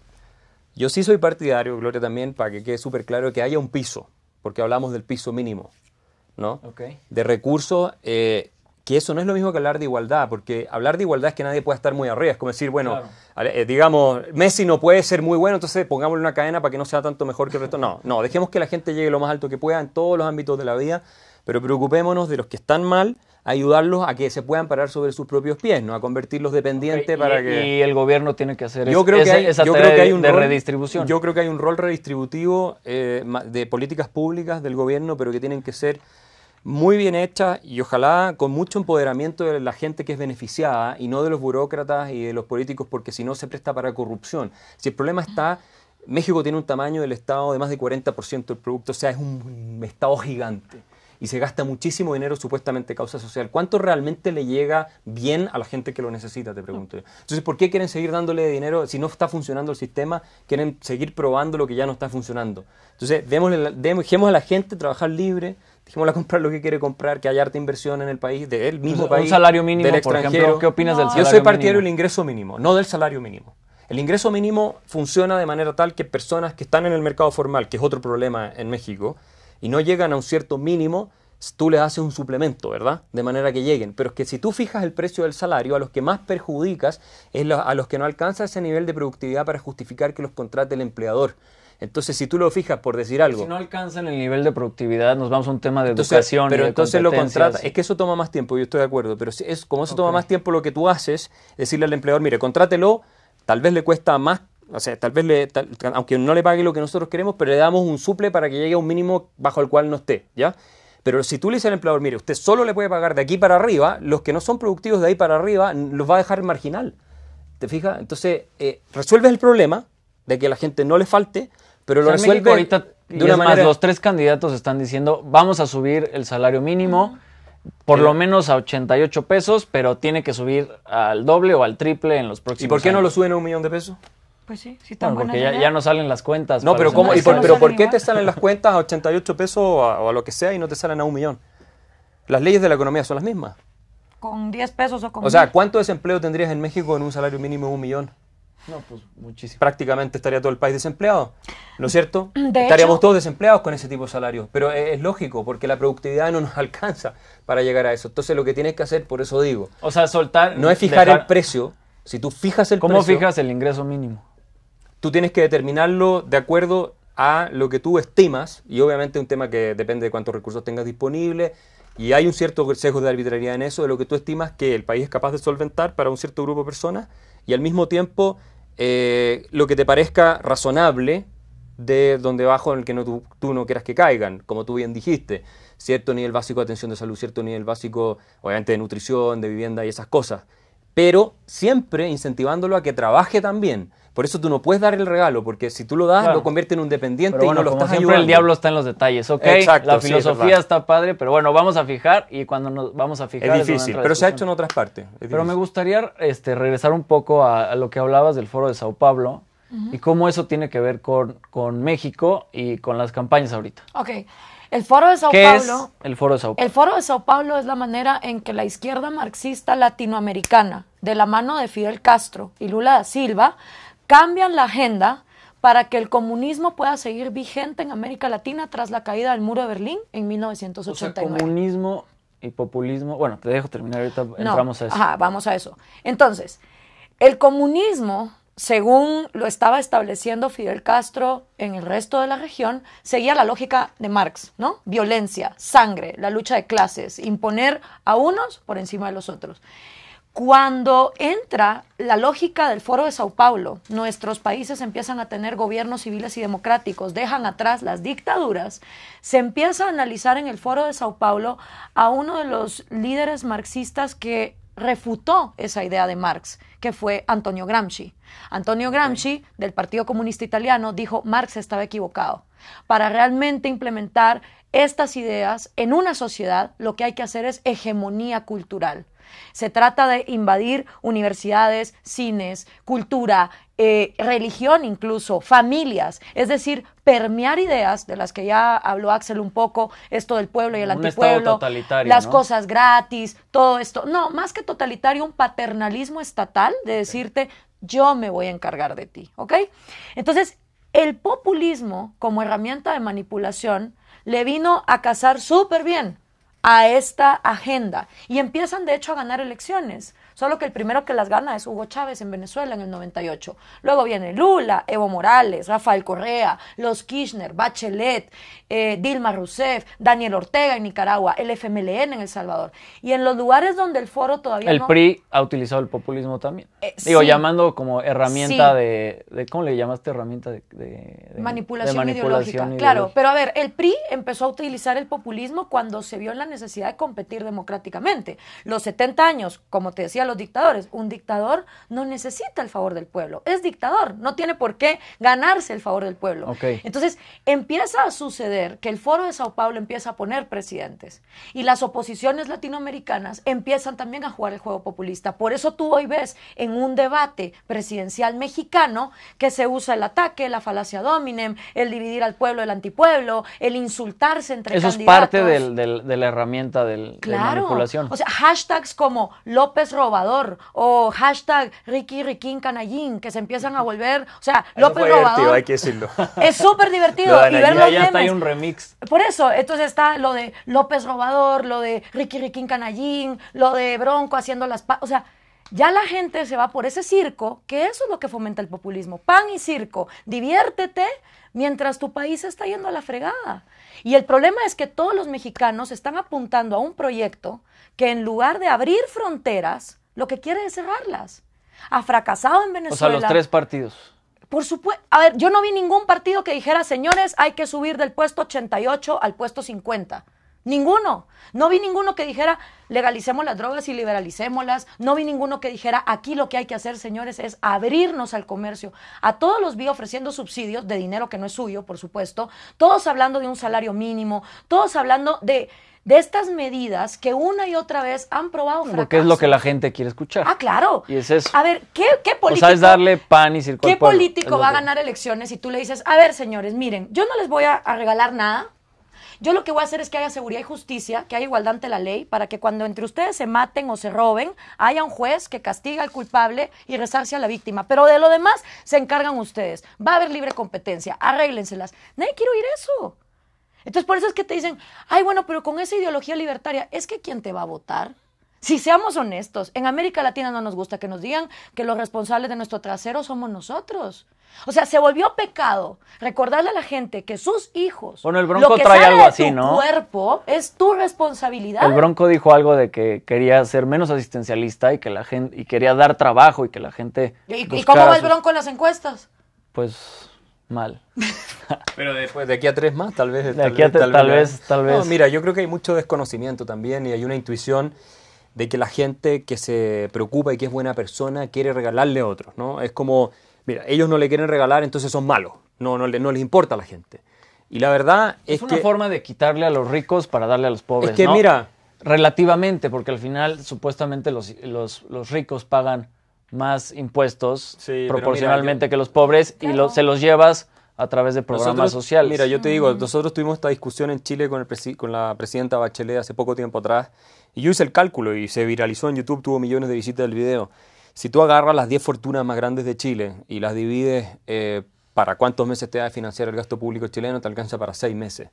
Yo sí soy partidario, Gloria también, para que quede súper claro que haya un piso, porque hablamos del piso mínimo, ¿no? Ok. De recursos, eh, que eso no es lo mismo que hablar de igualdad, porque hablar de igualdad es que nadie puede estar muy arriba, es como decir, bueno, Claro. eh, digamos, Messi no puede ser muy bueno, entonces pongámosle una cadena para que no sea tanto mejor que el resto. No, no, dejemos que la gente llegue lo más alto que pueda en todos los ámbitos de la vida, pero preocupémonos de los que están mal, ayudarlos a que se puedan parar sobre sus propios pies, no a convertirlos dependientes para y, que... y el gobierno tiene que hacer Yo creo, que esa, hay, esa yo tarea creo que hay un de rol, redistribución. Yo creo que hay un rol redistributivo eh, de políticas públicas del gobierno, pero que tienen que ser muy bien hechas y ojalá con mucho empoderamiento de la gente que es beneficiada y no de los burócratas y de los políticos, porque si no se presta para corrupción. Si el problema está, México tiene un tamaño del Estado de más de 40% del producto, o sea, es un Estado gigante y se gasta muchísimo dinero supuestamente causa social. ¿Cuánto realmente le llega bien a la gente que lo necesita, te pregunto yo? Entonces, ¿por qué quieren seguir dándole dinero si no está funcionando el sistema? Quieren seguir probando lo que ya no está funcionando. Entonces, dejemos a la gente trabajar libre, dejémosla comprar lo que quiere comprar, que haya harta inversión en el país, del mismo Entonces, país, un salario mínimo, del por extranjero. ejemplo, ¿qué opinas del No. Yo salario soy partidario del ingreso mínimo, no del salario mínimo. El ingreso mínimo funciona de manera tal que personas que están en el mercado formal, que es otro problema en México, y no llegan a un cierto mínimo, tú les haces un suplemento, ¿verdad? De manera que lleguen. Pero es que si tú fijas el precio del salario, a los que más perjudicas es a los que no alcanza ese nivel de productividad para justificar que los contrate el empleador. Entonces, si tú lo fijas por decir algo. Si no alcanzan el nivel de productividad, nos vamos a un tema de educación. Pero y de entonces lo contrata. Es que eso toma más tiempo, yo estoy de acuerdo. Pero es, como eso toma más tiempo, lo que tú haces, decirle al empleador, mire, contrátelo, tal vez le cuesta más o sea, tal vez, le, aunque no le pague lo que nosotros queremos, pero le damos un suple para que llegue a un mínimo bajo el cual no esté, ¿ya? Pero si tú le dices al empleador, mire, usted solo le puede pagar de aquí para arriba, los que no son productivos de ahí para arriba los va a dejar marginal. ¿Te fijas? Entonces, eh, resuelves el problema de que a la gente no le falte, pero lo resuelves ahorita, de una manera... los tres candidatos están diciendo, vamos a subir el salario mínimo por lo menos a 88 pesos, pero tiene que subir al doble o al triple en los próximos ¿Y por qué no lo suben a un millón de pesos? Pues sí, sí bueno, porque ya, no salen las cuentas. No, pero ¿cómo? por, pero ¿por qué te salen las cuentas a 88 pesos o a, lo que sea y no te salen a un millón? Las leyes de la economía son las mismas. Con 10 pesos o con O sea, ¿cuánto desempleo tendrías en México en un salario mínimo de un millón? No, pues muchísimo. Prácticamente estaría todo el país desempleado, ¿no es cierto? [clears throat] De Estaríamos todos desempleados con ese tipo de salario, pero es, lógico, porque la productividad no nos [laughs] alcanza para llegar a eso. Entonces lo que tienes que hacer, por eso digo... O sea, soltar... No es fijar el precio, si tú fijas el precio... ¿Cómo fijas el ingreso mínimo? tú tienes que determinarlo de acuerdo a lo que tú estimas, y obviamente es un tema que depende de cuántos recursos tengas disponibles, y hay un cierto sesgo de arbitrariedad en eso, de lo que tú estimas que el país es capaz de solventar para un cierto grupo de personas, y al mismo tiempo eh, lo que te parezca razonable de donde bajo en el que no, tú, no quieras que caigan, como tú bien dijiste, cierto nivel básico de atención de salud, cierto nivel básico, obviamente, de nutrición, de vivienda y esas cosas, pero siempre incentivándolo a que trabaje también por eso tú no puedes dar el regalo, porque si tú lo das, lo convierte en un dependiente y no lo estás siempre el diablo está en los detalles, ¿ok? la filosofía está padre, pero bueno, vamos a fijar y cuando nos vamos a fijar... Es difícil, pero se ha hecho en otras partes. Pero me gustaría este, regresar un poco a, lo que hablabas del foro de Sao Paulo y cómo eso tiene que ver con, con México y con las campañas ahorita. Ok. El Foro de Sao ¿Qué Paulo. Es el Foro de Sao Paulo. El Foro de Sao Paulo es la manera en que la izquierda marxista latinoamericana, de la mano de Fidel Castro y Lula da Silva, cambian la agenda para que el comunismo pueda seguir vigente en América Latina tras la caída del muro de Berlín en 1989. O comunismo y populismo. Bueno, te dejo terminar, ahorita entramos a eso. Ajá, vamos a eso. Entonces, el comunismo, según lo estaba estableciendo Fidel Castro en el resto de la región, seguía la lógica de Marx, ¿no? Violencia, sangre, la lucha de clases, imponer a unos por encima de los otros. Cuando entra la lógica del Foro de Sao Paulo, nuestros países empiezan a tener gobiernos civiles y democráticos, dejan atrás las dictaduras, se empieza a analizar en el Foro de Sao Paulo a uno de los líderes marxistas que refutó esa idea de Marx, que fue Antonio Gramsci. Antonio Gramsci, del Partido Comunista Italiano, dijo Marx estaba equivocado. Para realmente implementar estas ideas en una sociedad, lo que hay que hacer es hegemonía cultural. Se trata de invadir universidades, cines, cultura, eh, religión incluso, familias, es decir, permear ideas de las que ya habló Axel un poco, esto del pueblo y el antipueblo, las cosas gratis, todo esto. No, más que totalitario, un paternalismo estatal de decirte, yo me voy a encargar de ti, ¿ok? Entonces, el populismo como herramienta de manipulación le vino a casar súper bien a esta agenda y empiezan de hecho a ganar elecciones. Solo que el primero que las gana es Hugo Chávez en Venezuela en el 98. Luego viene Lula, Evo Morales, Rafael Correa, los Kirchner, Bachelet, eh, Dilma Rousseff, Daniel Ortega en Nicaragua, el FMLN en El Salvador. Y en los lugares donde el foro todavía el PRI ha utilizado el populismo también. Eh, Digo, llamando como herramienta de, ¿Cómo le llamaste herramienta de, manipulación, ideológica? Claro, pero a ver, el PRI empezó a utilizar el populismo cuando se vio la necesidad de competir democráticamente. Los 70 años, como te decía, los dictadores. Un dictador no necesita el favor del pueblo, es dictador, no tiene por qué ganarse el favor del pueblo. Entonces empieza a suceder que el foro de Sao Paulo empieza a poner presidentes y las oposiciones latinoamericanas empiezan también a jugar el juego populista. Por eso tú hoy ves en un debate presidencial mexicano que se usa el ataque, la falacia dominem, el dividir al pueblo, el antipueblo, el insultarse entre Eso candidatos. Es parte de la herramienta del, de manipulación. O sea, hashtags como López roba robador o hashtag Ricky Riquín Canallín, que se empiezan a volver, o sea, Eso López robador. hay que decirlo. [laughs] Es súper divertido. Y ver los Ya está ahí memes. un remix. Por eso, entonces está lo de López Robador, lo de Ricky Riquín Canallín, lo de Bronco haciendo las... O sea, ya la gente se va por ese circo, que eso es lo que fomenta el populismo. Pan y circo. Diviértete mientras tu país está yendo a la fregada. Y el problema es que todos los mexicanos están apuntando a un proyecto que en lugar de abrir fronteras, lo que quiere es cerrarlas. Ha fracasado en O Venezuela. sea, los tres partidos. Por supuesto, a ver, yo no vi ningún partido que dijera, señores, hay que subir del puesto 88 al puesto 50. Ninguno. No vi ninguno que dijera, legalicemos las drogas y liberalicémoslas. No vi ninguno que dijera, aquí lo que hay que hacer, señores, es abrirnos al comercio. A todos los vi ofreciendo subsidios de dinero que no es suyo, por supuesto. Todos hablando de un salario mínimo. Todos hablando de, de estas medidas que una y otra vez han probado fracaso. Porque es lo que la gente quiere escuchar. Ah, claro. Y es eso. A ver, ¿qué, qué o político? sea, es darle pan y circo ¿Qué político va a ganar elecciones si tú le dices, a ver, señores, miren, yo no les voy a, a regalar nada? Yo lo que voy a hacer es que haya seguridad y justicia, que haya igualdad ante la ley, para que cuando entre ustedes se maten o se roben, haya un juez que castiga al culpable y resarce a la víctima. Pero de lo demás se encargan ustedes. Va a haber libre competencia, arréglenselas. Nadie quiere oír eso. Entonces, por eso es que te dicen, ay, bueno, pero con esa ideología libertaria, es que ¿quién te va a votar? Si seamos honestos, en América Latina no nos gusta que nos digan que los responsables de nuestro trasero somos nosotros. O sea, se volvió pecado recordarle a la gente que sus hijos, Bueno, el Bronco lo que trae sale algo de así, tu ¿no? cuerpo es tu responsabilidad. El Bronco dijo algo de que quería ser menos asistencialista y que la gente y quería dar trabajo y que la gente ¿Y, y cómo va el Bronco en las encuestas? Pues mal. [laughs] Pero después, de aquí a tres más, tal vez. De aquí a tres, tal vez, tal No, vez. mira, yo creo que hay mucho desconocimiento también y hay una intuición de que la gente que se preocupa y que es buena persona quiere regalarle a otros, ¿no? Es como, mira, ellos no le quieren regalar, entonces son malos. No, no, le- no les importa a la gente. Y la verdad es, Es, una que... forma de quitarle a los ricos para darle a los pobres. Es que ¿no? mira- Relativamente, porque al final supuestamente los, los, los ricos pagan más impuestos Sí, proporcionalmente mira, yo- que los pobres y lo- se los llevas a través de programas Nosotros- sociales. Mira, yo te digo, nosotros tuvimos esta discusión en Chile con, el presi- con la presidenta Bachelet hace poco tiempo atrás, y yo hice el cálculo y se viralizó en YouTube, tuvo millones de visitas del video. Si tú agarras las 10 fortunas más grandes de Chile y las divides eh, para cuántos meses te va a financiar el gasto público chileno, te alcanza para 6 meses.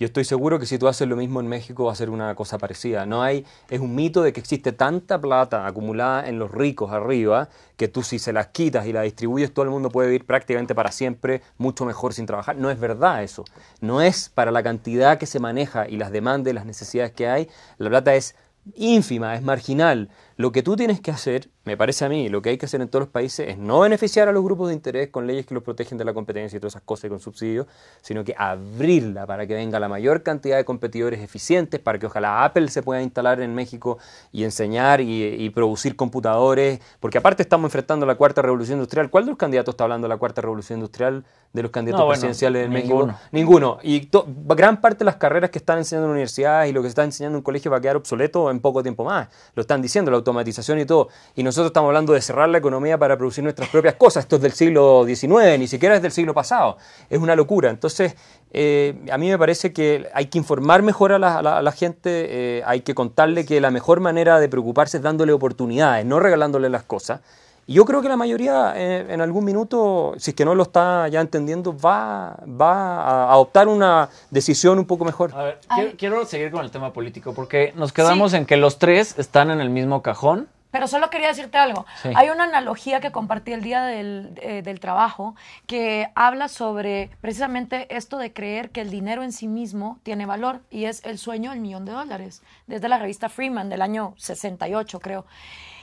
Yo estoy seguro que si tú haces lo mismo en México va a ser una cosa parecida. No hay, es un mito de que existe tanta plata acumulada en los ricos arriba que tú si se las quitas y la distribuyes todo el mundo puede vivir prácticamente para siempre mucho mejor sin trabajar. No es verdad eso. No es para la cantidad que se maneja y las demandas y las necesidades que hay. La plata es ínfima, es marginal. Lo que tú tienes que hacer, me parece a mí, lo que hay que hacer en todos los países es no beneficiar a los grupos de interés con leyes que los protegen de la competencia y todas esas cosas y con subsidios, sino que abrirla para que venga la mayor cantidad de competidores eficientes, para que ojalá Apple se pueda instalar en México y enseñar y, y producir computadores, porque aparte estamos enfrentando la cuarta revolución industrial. ¿Cuál de los candidatos está hablando de la cuarta revolución industrial de los candidatos No, bueno, presidenciales en ninguno. México? Ninguno. Y gran parte de las carreras que están enseñando en universidades y lo que se está enseñando en colegio va a quedar obsoleto en poco tiempo más. Lo están diciendo, la automatización y todo. Y nosotros estamos hablando de cerrar la economía para producir nuestras propias cosas. Esto es del siglo XIX, ni siquiera es del siglo pasado. Es una locura. Entonces, eh, a mí me parece que hay que informar mejor a la, gente, eh, hay que contarle que la mejor manera de preocuparse es dándole oportunidades, no regalándole las cosas. Y yo creo que la mayoría eh, en algún minuto, si es que no lo está ya entendiendo, va, va a adoptar una decisión un poco mejor. A ver, quiero, quiero seguir con el tema político porque nos quedamos en que los tres están en el mismo cajón. Pero solo quería decirte algo. Sí. Hay una analogía que compartí el día del, eh, del trabajo que habla sobre precisamente esto de creer que el dinero en sí mismo tiene valor y es el sueño del millón de dólares, desde la revista Freeman del año 68, creo.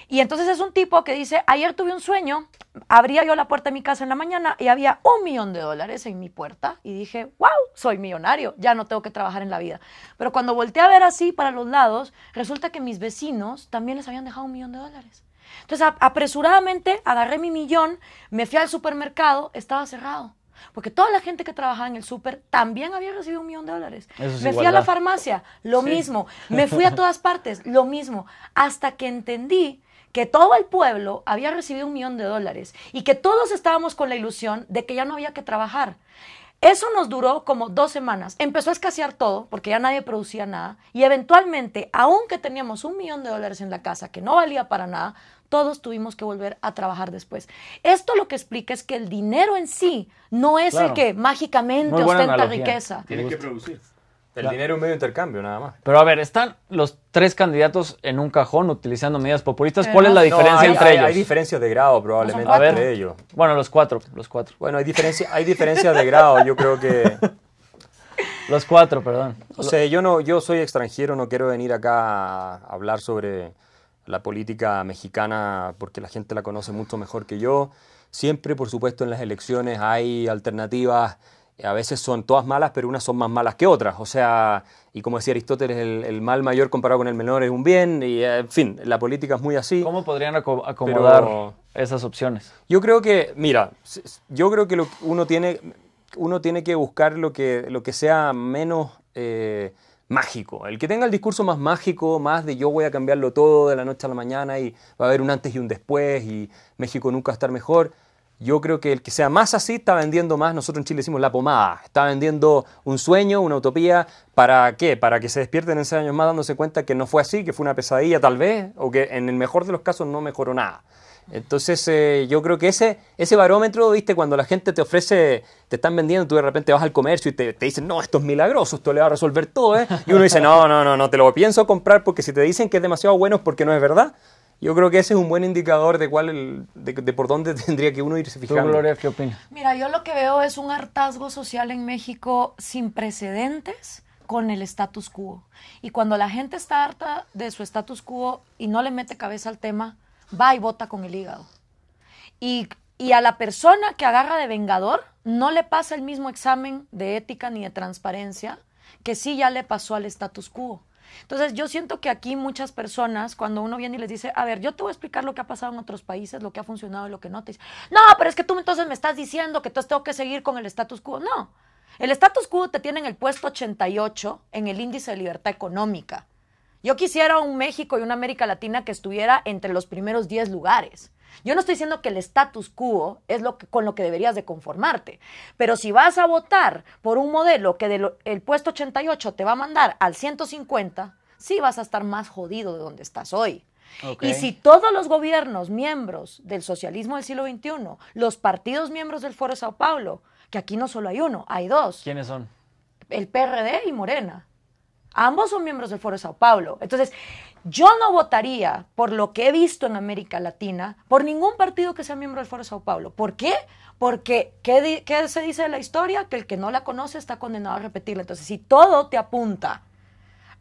Y entonces es un tipo que dice, ayer tuve un sueño, abría yo la puerta de mi casa en la mañana y había un millón de dólares en mi puerta y dije, wow, soy millonario, ya no tengo que trabajar en la vida. Pero cuando volteé a ver así para los lados, resulta que mis vecinos también les habían dejado un millón de dólares. Entonces apresuradamente agarré mi millón, me fui al supermercado, estaba cerrado. Porque toda la gente que trabajaba en el súper también había recibido un millón de dólares. Eso es me fui a la farmacia, lo mismo. Me fui a todas partes, lo mismo. Hasta que entendí que todo el pueblo había recibido un millón de dólares y que todos estábamos con la ilusión de que ya no había que trabajar. Eso nos duró como dos semanas. Empezó a escasear todo porque ya nadie producía nada y eventualmente, aunque teníamos un millón de dólares en la casa que no valía para nada, todos tuvimos que volver a trabajar después. Esto lo que explica es que el dinero en sí no es Claro. el que mágicamente ostenta analogía. riqueza. Tienes que producir. El dinero es un medio de intercambio, nada más. Pero a ver, están los tres candidatos en un cajón utilizando medidas populistas. ¿Cuál es la no- diferencia hay, entre hay- ellos? hay diferencias de grado probablemente A ver. entre ellos. Bueno, los cuatro, los cuatro. Bueno, hay, diferencia, hay diferencias de grado. Yo creo que... [laughs] Los cuatro, perdón. No sé, yo, no, yo soy extranjero, no quiero venir acá a hablar sobre la política mexicana porque la gente la conoce mucho mejor que yo. Siempre, por supuesto, en las elecciones hay alternativas, a veces son todas malas, pero unas son más malas que otras. O sea, y como decía Aristóteles, el, el mal mayor comparado con el menor es un bien, y eh, en fin, la política es muy así. ¿Cómo podrían aco- acomodar Pero- esas opciones? Yo creo que, mira, yo creo que lo- uno, tiene, uno tiene que buscar lo que, lo que sea menos eh, mágico. El que tenga el discurso más mágico, más de yo voy a cambiarlo todo de la noche a la mañana y va a haber un antes y un después y México nunca va a estar mejor. Yo creo que el que sea más así está vendiendo más, nosotros en Chile decimos la pomada, está vendiendo un sueño, una utopía, ¿para qué? Para que se despierten en seis años más dándose cuenta que no fue así, que fue una pesadilla tal vez, o que en el mejor de los casos no mejoró nada. Entonces eh, yo creo que ese, ese barómetro, viste, cuando la gente te ofrece, te están vendiendo, tú de repente vas al comercio y te, te dicen, no, esto es milagroso, esto le va a resolver todo, ¿eh? Y uno dice, no, no, no, no, te lo pienso comprar porque si te dicen que es demasiado bueno es porque no es verdad. Yo creo que ese es un buen indicador de cuál el- de, de por dónde [laughs] tendría que uno irse ¿Tú, fijando. Gloria, qué opinas? Mira, yo lo que veo es un hartazgo social en México sin precedentes con el status quo. Y cuando la gente está harta de su status quo y no le mete cabeza al tema, va y vota con el hígado. Y, y a la persona que agarra de vengador no le pasa el mismo examen de ética ni de transparencia que sí ya le pasó al status quo. Entonces yo siento que aquí muchas personas, cuando uno viene y les dice, a ver, yo te voy a explicar lo que ha pasado en otros países, lo que ha funcionado y lo que no, te dicen, no, pero es que tú entonces me estás diciendo que entonces tengo que seguir con el status quo. No, el status quo te tiene en el puesto 88 en el índice de libertad económica. Yo quisiera un México y una América Latina que estuviera entre los primeros 10 lugares. Yo no estoy diciendo que el status quo es lo que, con lo que deberías de conformarte, pero si vas a votar por un modelo que del el puesto 88 te va a mandar al 150, sí vas a estar más jodido de donde estás hoy. Y si todos los gobiernos miembros del socialismo del siglo XXI, los partidos miembros del Foro de Sao Paulo, que aquí no solo hay uno, hay dos, ¿Quiénes son? el PRD y Morena. Ambos son miembros del Foro de Sao Paulo. Entonces, yo no votaría por lo que he visto en América Latina por ningún partido que sea miembro del Foro de Sao Paulo. ¿Por qué? Porque, ¿qué, qué se dice de la historia? Que el que no la conoce está condenado a repetirla. Entonces, si todo te apunta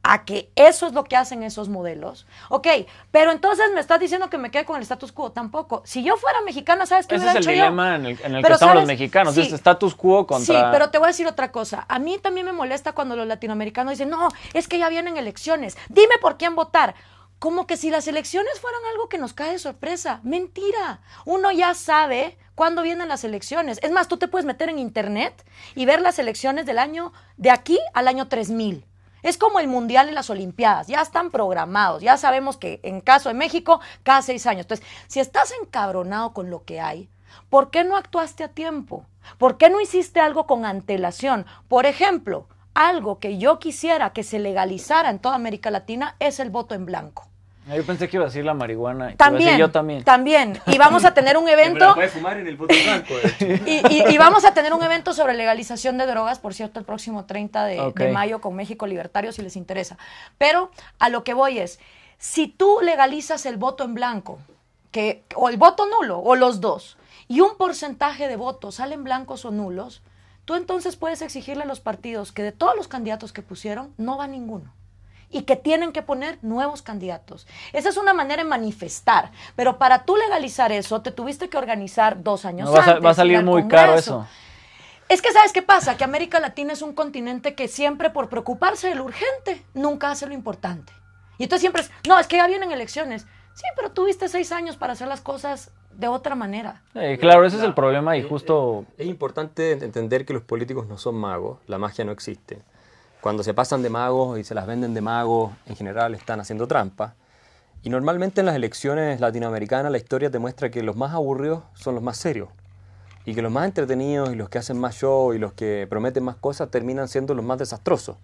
a que eso es lo que hacen esos modelos. Ok, pero entonces me estás diciendo que me quede con el status quo. Tampoco. Si yo fuera mexicana, ¿sabes qué Ese hubiera es el hecho yo? dilema en el, en el que estamos los mexicanos. Sí. Este status quo contra... Sí, pero te voy a decir otra cosa. A mí también me molesta cuando los latinoamericanos dicen, no, es que ya vienen elecciones. Dime por quién votar. Como que si las elecciones fueran algo que nos cae de sorpresa. Mentira. Uno ya sabe cuándo vienen las elecciones. Es más, tú te puedes meter en internet y ver las elecciones del año de aquí al año 3000. Es como el Mundial y las Olimpiadas, ya están programados, ya sabemos que en caso de México, cada seis años. Entonces, si estás encabronado con lo que hay, ¿por qué no actuaste a tiempo? ¿Por qué no hiciste algo con antelación? Por ejemplo, algo que yo quisiera que se legalizara en toda América Latina es el voto en blanco. Ah, Yo pensé que iba a decir la marihuana. decir También, yo también. también. Y vamos a tener un [laughs] evento fumar en el voto blanco, hecho. [laughs] y, y- y vamos a tener un evento sobre legalización de drogas, por cierto, el próximo 30 de, de mayo con México Libertario, si les interesa. Pero a lo que voy es, si tú legalizas el voto en blanco, que, o el voto nulo, o los dos, y un porcentaje de votos salen blancos o nulos, tú entonces puedes exigirle a los partidos que de todos los candidatos que pusieron, no va ninguno y que tienen que poner nuevos candidatos. Esa es una manera de manifestar, pero para tú legalizar eso te tuviste que organizar dos años No, va, a, antes. va a ir salir al muy caro eso. Es que sabes qué pasa, que América Latina es un continente que siempre por preocuparse de lo urgente nunca hace lo importante. Y entonces siempre es, no, es que ya vienen elecciones. Sí, pero tuviste seis años para hacer las cosas de otra manera. Eh, claro, ese es el problema y justo... Es importante entender que los políticos no son magos, la magia no existe. Cuando se pasan de magos y se las venden de magos, en general están haciendo trampa. Y normalmente en las elecciones latinoamericanas la historia te muestra que los más aburridos son los más serios. y que los más entretenidos y los que hacen más show y los que prometen más cosas terminan siendo los más desastrosos.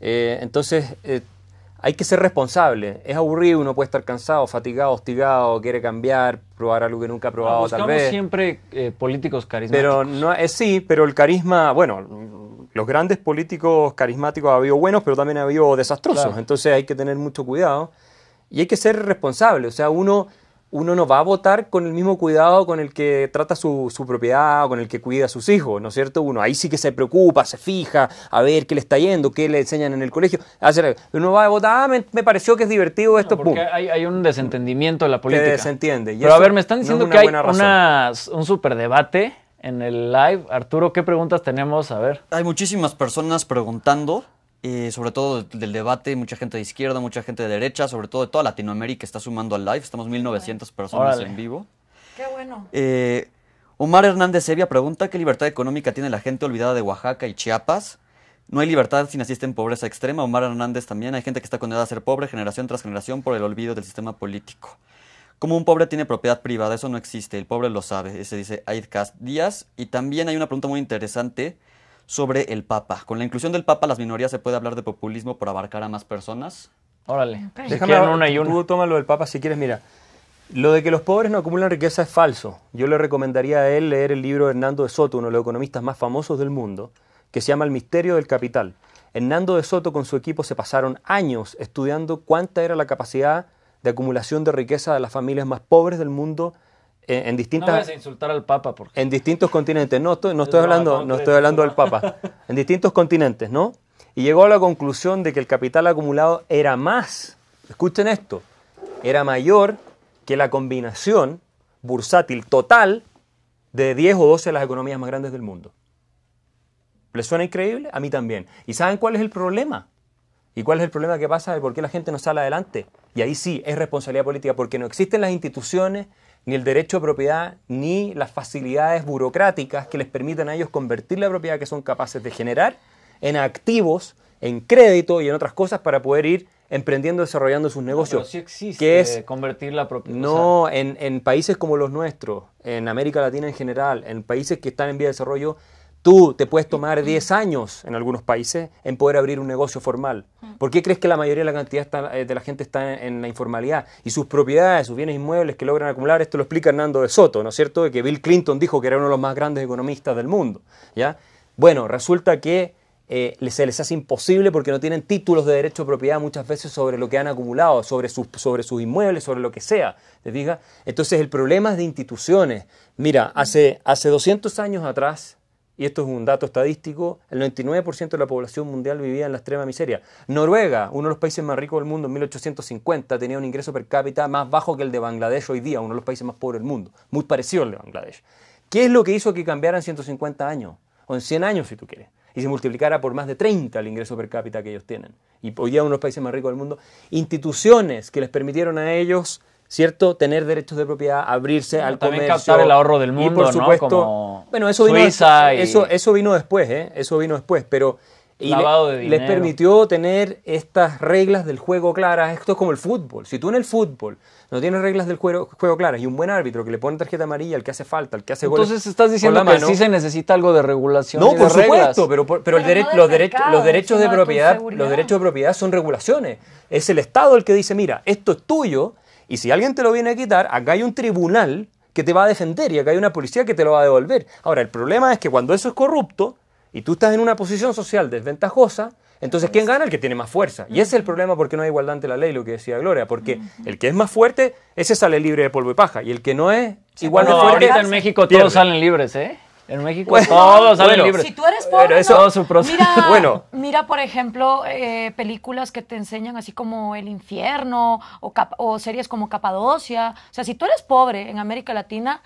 Eh, entonces, eh, hay que ser responsable. Es aburrido, uno puede estar cansado, fatigado, hostigado, quiere cambiar, probar algo que nunca ha probado, tal vez. siempre eh, políticos carismáticos. Pero no, es sí, pero el carisma, bueno, los grandes políticos carismáticos ha habido buenos, pero también ha habido desastrosos. Entonces hay que tener mucho cuidado y hay que ser responsable. O sea, uno uno no va a votar con el mismo cuidado con el que trata su, su, propiedad o con el que cuida a sus hijos, ¿no es cierto? Uno ahí sí que se preocupa, se fija, a ver qué le está yendo, qué le enseñan en el colegio. Uno va a votar, ah, me, pareció que es divertido esto, porque Hay, hay, un desentendimiento en la política. Se entiende. Pero a ver, me están diciendo que hay una, un superdebate en el live. Arturo, ¿qué preguntas tenemos? A ver. Hay muchísimas personas preguntando. Eh, sobre todo del debate, mucha gente de izquierda, mucha gente de derecha, sobre todo de toda Latinoamérica está sumando al live. Estamos 1900 personas en vivo. Qué bueno. Eh, Omar Hernández Sevilla pregunta qué libertad económica tiene la gente olvidada de Oaxaca y Chiapas. No hay libertad si naciste en pobreza extrema. Omar Hernández también. Hay gente que está condenada a ser pobre generación tras generación por el olvido del sistema político. Como un pobre tiene propiedad privada, eso no existe. El pobre lo sabe. Ese dice Aidcast Díaz. Y también hay una pregunta muy interesante sobre el Papa. Con la inclusión del Papa, las minorías se puede hablar de populismo por abarcar a más personas. Órale. Déjame una y una. Tú toma lo del Papa si quieres, mira. Lo de que los pobres no acumulan riqueza es falso. Yo le recomendaría a él leer el libro de Hernando de Soto, uno de los economistas más famosos del mundo, que se llama El misterio del capital. Hernando de Soto con su equipo se pasaron años estudiando cuánta era la capacidad de acumulación de riqueza de las familias más pobres del mundo en, distintas... No insultar al Papa. Porque... En distintos continentes. No estoy, no estoy, hablando, no estoy hablando del Papa. [laughs] En distintos continentes, ¿no? Y llegó a la conclusión de que el capital acumulado era más, escuchen esto, era mayor que la combinación bursátil total de 10 o 12 de las economías más grandes del mundo. ¿Les suena increíble? A mí también. ¿Y saben cuál es el problema? ¿Y cuál es el problema que pasa de por qué la gente no sale adelante? Y ahí sí, es responsabilidad política, porque no existen las instituciones ni el derecho de propiedad, ni las facilidades burocráticas que les permitan a ellos convertir la propiedad que son capaces de generar en activos, en crédito y en otras cosas para poder ir emprendiendo, desarrollando sus negocios. No, sí existe es, convertir la propiedad. No, en, en países como los nuestros, en América Latina en general, en países que están en vía de desarrollo, Tú te puedes tomar 10 años en algunos países en poder abrir un negocio formal. ¿Por qué crees que la mayoría de la cantidad eh, de la gente está en, la informalidad? Y sus propiedades, sus bienes inmuebles que logran acumular, esto lo explica Hernando de Soto, ¿no es cierto? De que Bill Clinton dijo que era uno de los más grandes economistas del mundo. ¿ya? Bueno, resulta que eh, se les hace imposible porque no tienen títulos de derecho de propiedad muchas veces sobre lo que han acumulado, sobre sus, sobre sus inmuebles, sobre lo que sea. ¿Te fijas? Entonces el problema es de instituciones. Mira, hace, hace 200 años atrás y esto es un dato estadístico, el 99% de la población mundial vivía en la extrema miseria. Noruega, uno de los países más ricos del mundo en 1850, tenía un ingreso per cápita más bajo que el de Bangladesh hoy día, uno de los países más pobres del mundo, muy parecido al de Bangladesh. ¿Qué es lo que hizo que cambiara en 150 años? O en 100 años, si tú quieres. Y se multiplicara por más de 30 el ingreso per cápita que ellos tienen. Y hoy día uno de los países más ricos del mundo. Instituciones que les permitieron a ellos ¿cierto? Tener derechos de propiedad, abrirse al también comercio. captar el ahorro del mundo, y por supuesto, bueno, eso vino, eso, eso vino después, ¿eh? Eso vino después, pero les permitió tener estas reglas del juego claras. Esto es como el fútbol. Si tú en el fútbol no tienes reglas del juego, juego claras y un buen árbitro que le pone tarjeta amarilla al que hace falta, al que hace Entonces estás diciendo que sí se necesita algo de regulación. No, por supuesto, pero, pero, el los, los derechos de propiedad, los derechos de propiedad son regulaciones. Es el Estado el que dice, mira, esto es tuyo y si alguien te lo viene a quitar, acá hay un tribunal que te va a defender y acá hay una policía que te lo va a devolver. Ahora, el problema es que cuando eso es corrupto y tú estás en una posición social desventajosa, entonces, ¿quién gana? El que tiene más fuerza. Y ese es el problema porque no hay igualdad ante la ley, lo que decía Gloria, porque el que es más fuerte, ese sale libre de polvo y paja, y el que no es igual de fuerte... Ahorita en México todos salen libres, ¿eh? En México todos salen libres. Si tú eres pobre, eso, su mira, [laughs] bueno. mira, por ejemplo, eh, películas que te enseñan así como El Infierno o, o series como Capadocia. O sea, si tú eres pobre en América Latina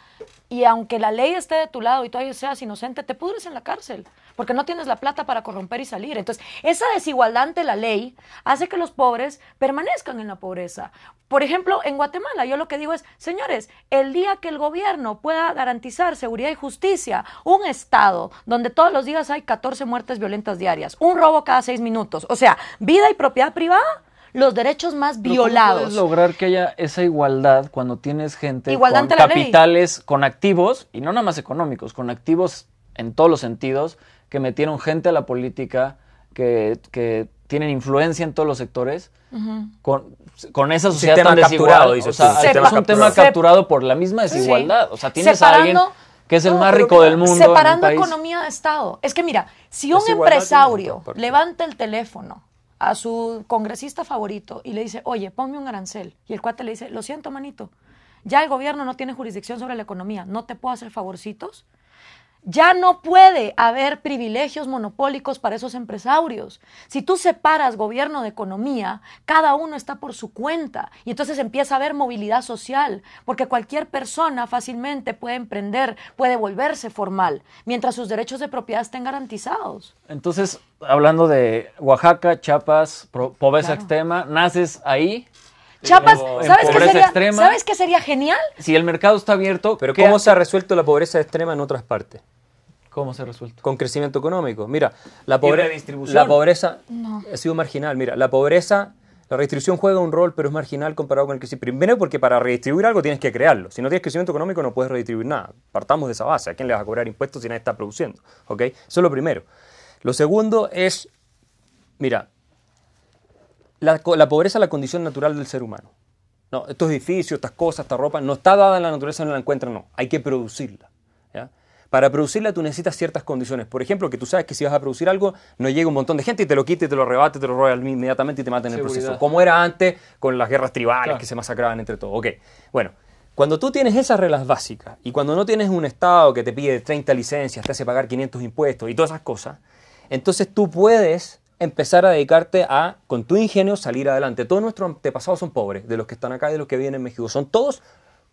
y aunque la ley esté de tu lado y tú seas inocente, te pudres en la cárcel porque no tienes la plata para corromper y salir. Entonces, esa desigualdad ante la ley hace que los pobres permanezcan en la pobreza. Por ejemplo, en Guatemala, yo lo que digo es, señores, el día que el gobierno pueda garantizar seguridad y justicia, un Estado donde todos los días hay 14 muertes violentas diarias, un robo cada seis minutos, o sea, vida y propiedad privada, los derechos más Pero ¿cómo violados. puedes lograr que haya esa igualdad cuando tienes gente Igualdad con ley. capitales, con activos, y no nada más económicos, con activos en todos los sentidos, que metieron gente a la política, que, que tienen influencia en todos los sectores, con, con esa sociedad sistema tan capturado, desigual. dices O sea, es un tema capturado. por la misma desigualdad. O sea, tienes a alguien que es el No, más rico del mundo. Separando economía de Estado. Es que mira, si un empresario levanta el teléfono a su congresista favorito y le dice, oye, ponme un arancel, y el cuate le dice, lo siento, manito, ya el gobierno no tiene jurisdicción sobre la economía, no te puedo hacer favorcitos. Ya no puede haber privilegios monopólicos para esos empresarios. Si tú separas gobierno de economía, cada uno está por su cuenta y entonces empieza a haber movilidad social, porque cualquier persona fácilmente puede emprender, puede volverse formal, mientras sus derechos de propiedad estén garantizados. Entonces, hablando de Oaxaca, Chiapas, pobreza Claro. extrema, naces ahí. Chapas, en ¿sabes qué, pobreza sería, extrema. ¿sabes qué sería genial? Si el mercado está abierto, Pero ¿qué ¿cómo hace? se ha resuelto la pobreza extrema en otras partes? ¿Cómo se ha resuelto? Con crecimiento económico. Mira, la, pobre- redistribución. la pobreza ha sido marginal. Mira, la pobreza, la redistribución juega un rol, pero es marginal comparado con el crecimiento. Primero porque para redistribuir algo tienes que crearlo. Si no tienes crecimiento económico no puedes redistribuir nada. Partamos de esa base. ¿A quién le vas a cobrar impuestos si nadie está produciendo? ¿Ok? Eso es lo primero. Lo segundo es, mira, la, la pobreza es la condición natural del ser humano. No, estos edificios, estas cosas, esta ropa, no está dada en la naturaleza, no la encuentran, no. Hay que producirla. ¿ya? Para producirla tú necesitas ciertas condiciones. Por ejemplo, que tú sabes que si vas a producir algo, no llega un montón de gente y te lo quita y te lo arrebata, y te lo roba inmediatamente y te mata en el proceso. Como era antes con las guerras tribales Claro. que se masacraban entre todos. Ok, bueno. Cuando tú tienes esas reglas básicas y cuando no tienes un Estado que te pide 30 licencias, te hace pagar 500 impuestos y todas esas cosas, entonces tú puedes empezar a dedicarte a, con tu ingenio, salir adelante. Todos nuestros antepasados son pobres, de los que están acá y de los que viven en México. Son todos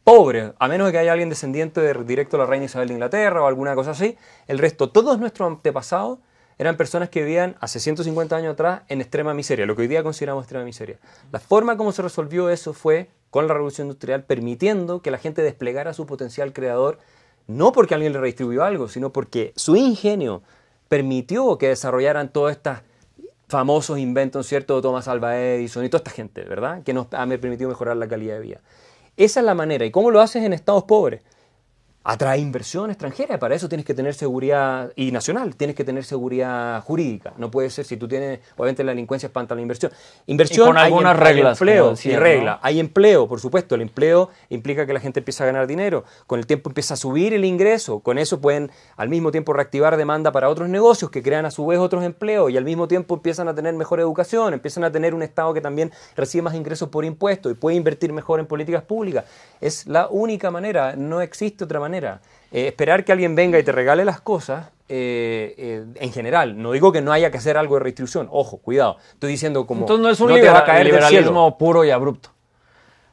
pobres, a menos que haya alguien descendiente de, directo de la reina Isabel de Inglaterra o alguna cosa así. El resto, todos nuestros antepasados eran personas que vivían hace 150 años atrás en extrema miseria, lo que hoy día consideramos extrema miseria. La forma como se resolvió eso fue con la revolución industrial, permitiendo que la gente desplegara su potencial creador, no porque alguien le redistribuyó algo, sino porque su ingenio permitió que desarrollaran todas estas famosos inventos, ¿cierto? De Thomas Alva Edison y toda esta gente, ¿verdad? Que nos ha permitido mejorar la calidad de vida. Esa es la manera. ¿Y cómo lo haces en estados pobres? Atrae inversión extranjera, para eso tienes que tener seguridad, y nacional, tienes que tener seguridad jurídica. No puede ser, si tú tienes, obviamente la delincuencia espanta la inversión. Inversión, Y con hay algunas em- hay reglas, empleo, decía, regla. Hay empleo, por supuesto, el empleo implica que la gente empieza a ganar dinero, con el tiempo empieza a subir el ingreso, con eso pueden al mismo tiempo reactivar demanda para otros negocios que crean a su vez otros empleos y al mismo tiempo empiezan a tener mejor educación, empiezan a tener un Estado que también recibe más ingresos por impuestos y puede invertir mejor en políticas públicas. Es la única manera, no existe otra manera. Eh, esperar que alguien venga y te regale las cosas, eh, eh, en general, no digo que no haya que hacer algo de redistribución, ojo, cuidado, estoy diciendo como Entonces no es un a libera- caer liberalismo puro y abrupto.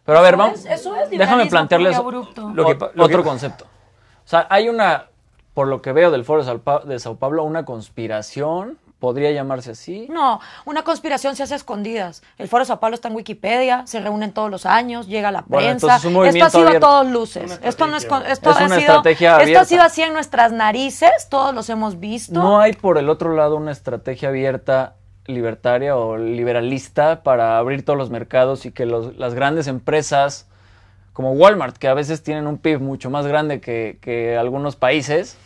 Pero a ver, Eso vamos. es- eso es déjame plantearles. Lo que lo otro que- concepto. O sea, hay una, por lo que veo del Foro de Sao Paulo, una conspiración, podría llamarse así. No, una conspiración se hace a escondidas. El Foro Sao Paulo está en Wikipedia, se reúnen todos los años, llega la Bueno, prensa. un esto ha sido abierto. a todos luces. Esto no es con- esto Es ha una sido, estrategia esto ha sido así en nuestras narices, todos los hemos visto. No hay por el otro lado una estrategia abierta libertaria o liberalista para abrir todos los mercados y que los- las grandes empresas como Walmart, que a veces tienen un PIB mucho más grande que, que algunos países,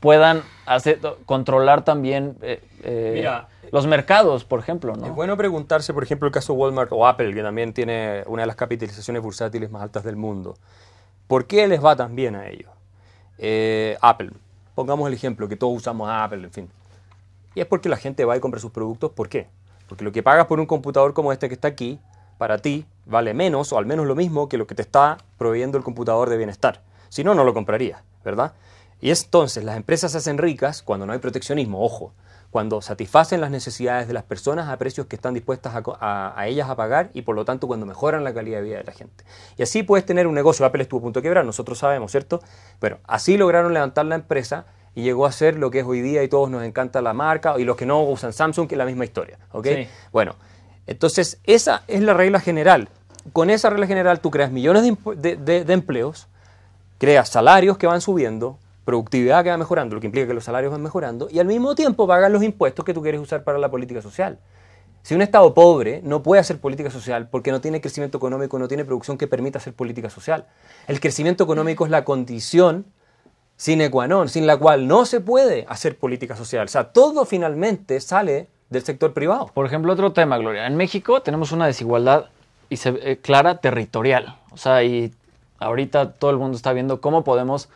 puedan hacer, controlar también eh, eh, Mira, los mercados, por ejemplo. ¿no? Es bueno preguntarse, por ejemplo, el caso Walmart o Apple, que también tiene una de las capitalizaciones bursátiles más altas del mundo. ¿Por qué les va tan bien a ellos? Eh, Apple, pongamos el ejemplo, que todos usamos Apple, en fin. Y es porque la gente va y compra sus productos. ¿Por qué? Porque lo que pagas por un computador como este que está aquí, para ti, vale menos o al menos lo mismo que lo que te está proveyendo el computador de bienestar. Si no, no lo comprarías, ¿verdad? Y es entonces las empresas se hacen ricas cuando no hay proteccionismo, ojo, cuando satisfacen las necesidades de las personas a precios que están dispuestas a, a- a ellas a pagar y por lo tanto cuando mejoran la calidad de vida de la gente. Y así puedes tener un negocio, Apple estuvo a punto de quebrar, nosotros sabemos, ¿cierto? Bueno, así lograron levantar la empresa y llegó a ser lo que es hoy día y todos nos encanta la marca y los que no usan Samsung, que es la misma historia, ¿ok? Sí. Bueno, entonces esa es la regla general. Con esa regla general tú creas millones de- de- de empleos, creas salarios que van subiendo, productividad que va mejorando, lo que implica que los salarios van mejorando, y al mismo tiempo pagas los impuestos que tú quieres usar para la política social. Si un Estado pobre no puede hacer política social porque no tiene crecimiento económico, no tiene producción que permita hacer política social. El crecimiento económico es la condición sine qua non, sin la cual no se puede hacer política social. O sea, todo finalmente sale del sector privado. Por ejemplo, otro tema, Gloria. En México tenemos una desigualdad y eh, clara territorial. O sea, y ahorita todo el mundo está viendo cómo podemos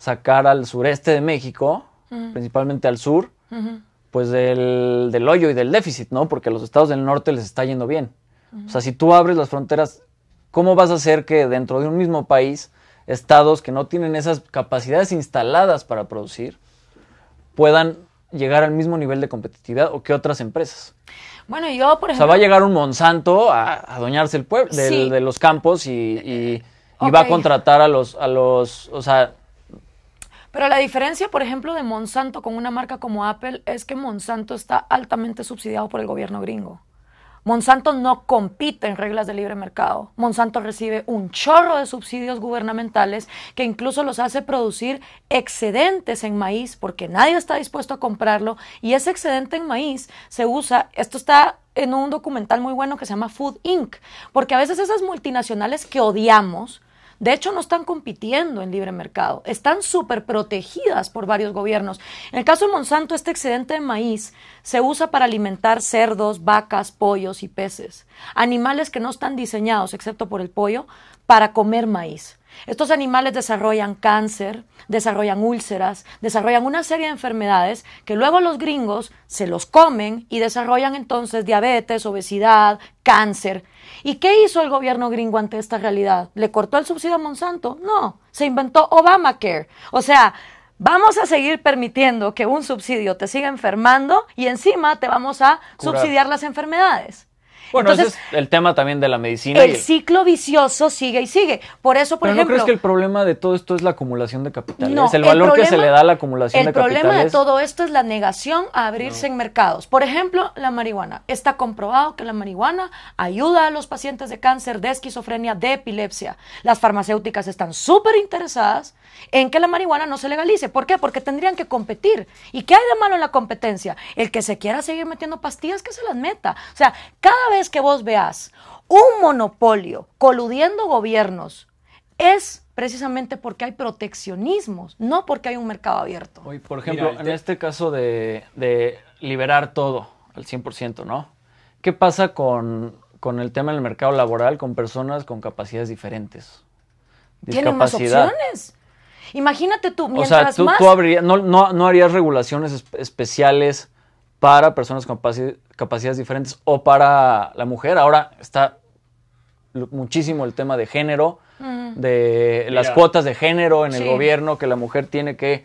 sacar al sureste de México, principalmente al sur, pues del, del hoyo y del déficit, ¿no? Porque a los estados del norte les está yendo bien. O sea, si tú abres las fronteras, ¿cómo vas a hacer que dentro de un mismo país, estados que no tienen esas capacidades instaladas para producir, puedan llegar al mismo nivel de competitividad o que otras empresas? Bueno, yo, por O sea, ejemplo... va a llegar un Monsanto a a adueñarse el pueblo, Sí. de los campos y, y- y va a contratar a los, a los, o sea, Pero la diferencia, por ejemplo, de Monsanto con una marca como Apple es que Monsanto está altamente subsidiado por el gobierno gringo. Monsanto no compite en reglas de libre mercado. Monsanto recibe un chorro de subsidios gubernamentales que incluso los hace producir excedentes en maíz porque nadie está dispuesto a comprarlo y ese excedente en maíz se usa, esto está en un documental muy bueno que se llama Food Inc., porque a veces esas multinacionales que odiamos, de hecho, no están compitiendo en libre mercado, están súper protegidas por varios gobiernos. En el caso de Monsanto, este excedente de maíz se usa para alimentar cerdos, vacas, pollos y peces, animales que no están diseñados, excepto por el pollo, para comer maíz. Estos animales desarrollan cáncer, desarrollan úlceras, desarrollan una serie de enfermedades que luego los gringos se los comen y desarrollan entonces diabetes, obesidad, cáncer. ¿Y qué hizo el gobierno gringo ante esta realidad? ¿Le cortó el subsidio a Monsanto? No, se inventó Obamacare. O sea, vamos a seguir permitiendo que un subsidio te siga enfermando y encima te vamos a Curar. subsidiar las enfermedades. Bueno, Entonces, ese es el tema también de la medicina. y el ciclo vicioso sigue y sigue. Por eso, por Pero ejemplo, ¿no crees que el problema de todo esto es la acumulación de capitales? No, el valor que se problema- le da a la acumulación el de problema capitales. de todo esto es la negación a abrirse en mercados. Por ejemplo, la marihuana. Está comprobado que la marihuana ayuda a los pacientes de cáncer, de esquizofrenia, de epilepsia. Las farmacéuticas están súper interesadas en que la marihuana no se legalice. ¿Por qué? Porque tendrían que competir. ¿Y qué hay de malo en la competencia? El que se quiera seguir metiendo pastillas, que se las meta. O sea, cada vez que vos veas un monopolio coludiendo gobiernos, es precisamente porque hay proteccionismos, no porque hay un mercado abierto. Oye, por ejemplo, Mira, en te- este caso de, de liberar todo al 100%, ¿no? ¿Qué pasa con, con el tema del mercado laboral con personas con capacidades diferentes? Tienen más opciones. Imagínate tú, O mientras sea, tú, más... tú habría- no, no, no harías regulaciones es- especiales para personas con capaci- capacidades diferentes o para la mujer. Ahora está muchísimo el tema de género, de las Mira. cuotas de género en el gobierno, que la mujer tiene que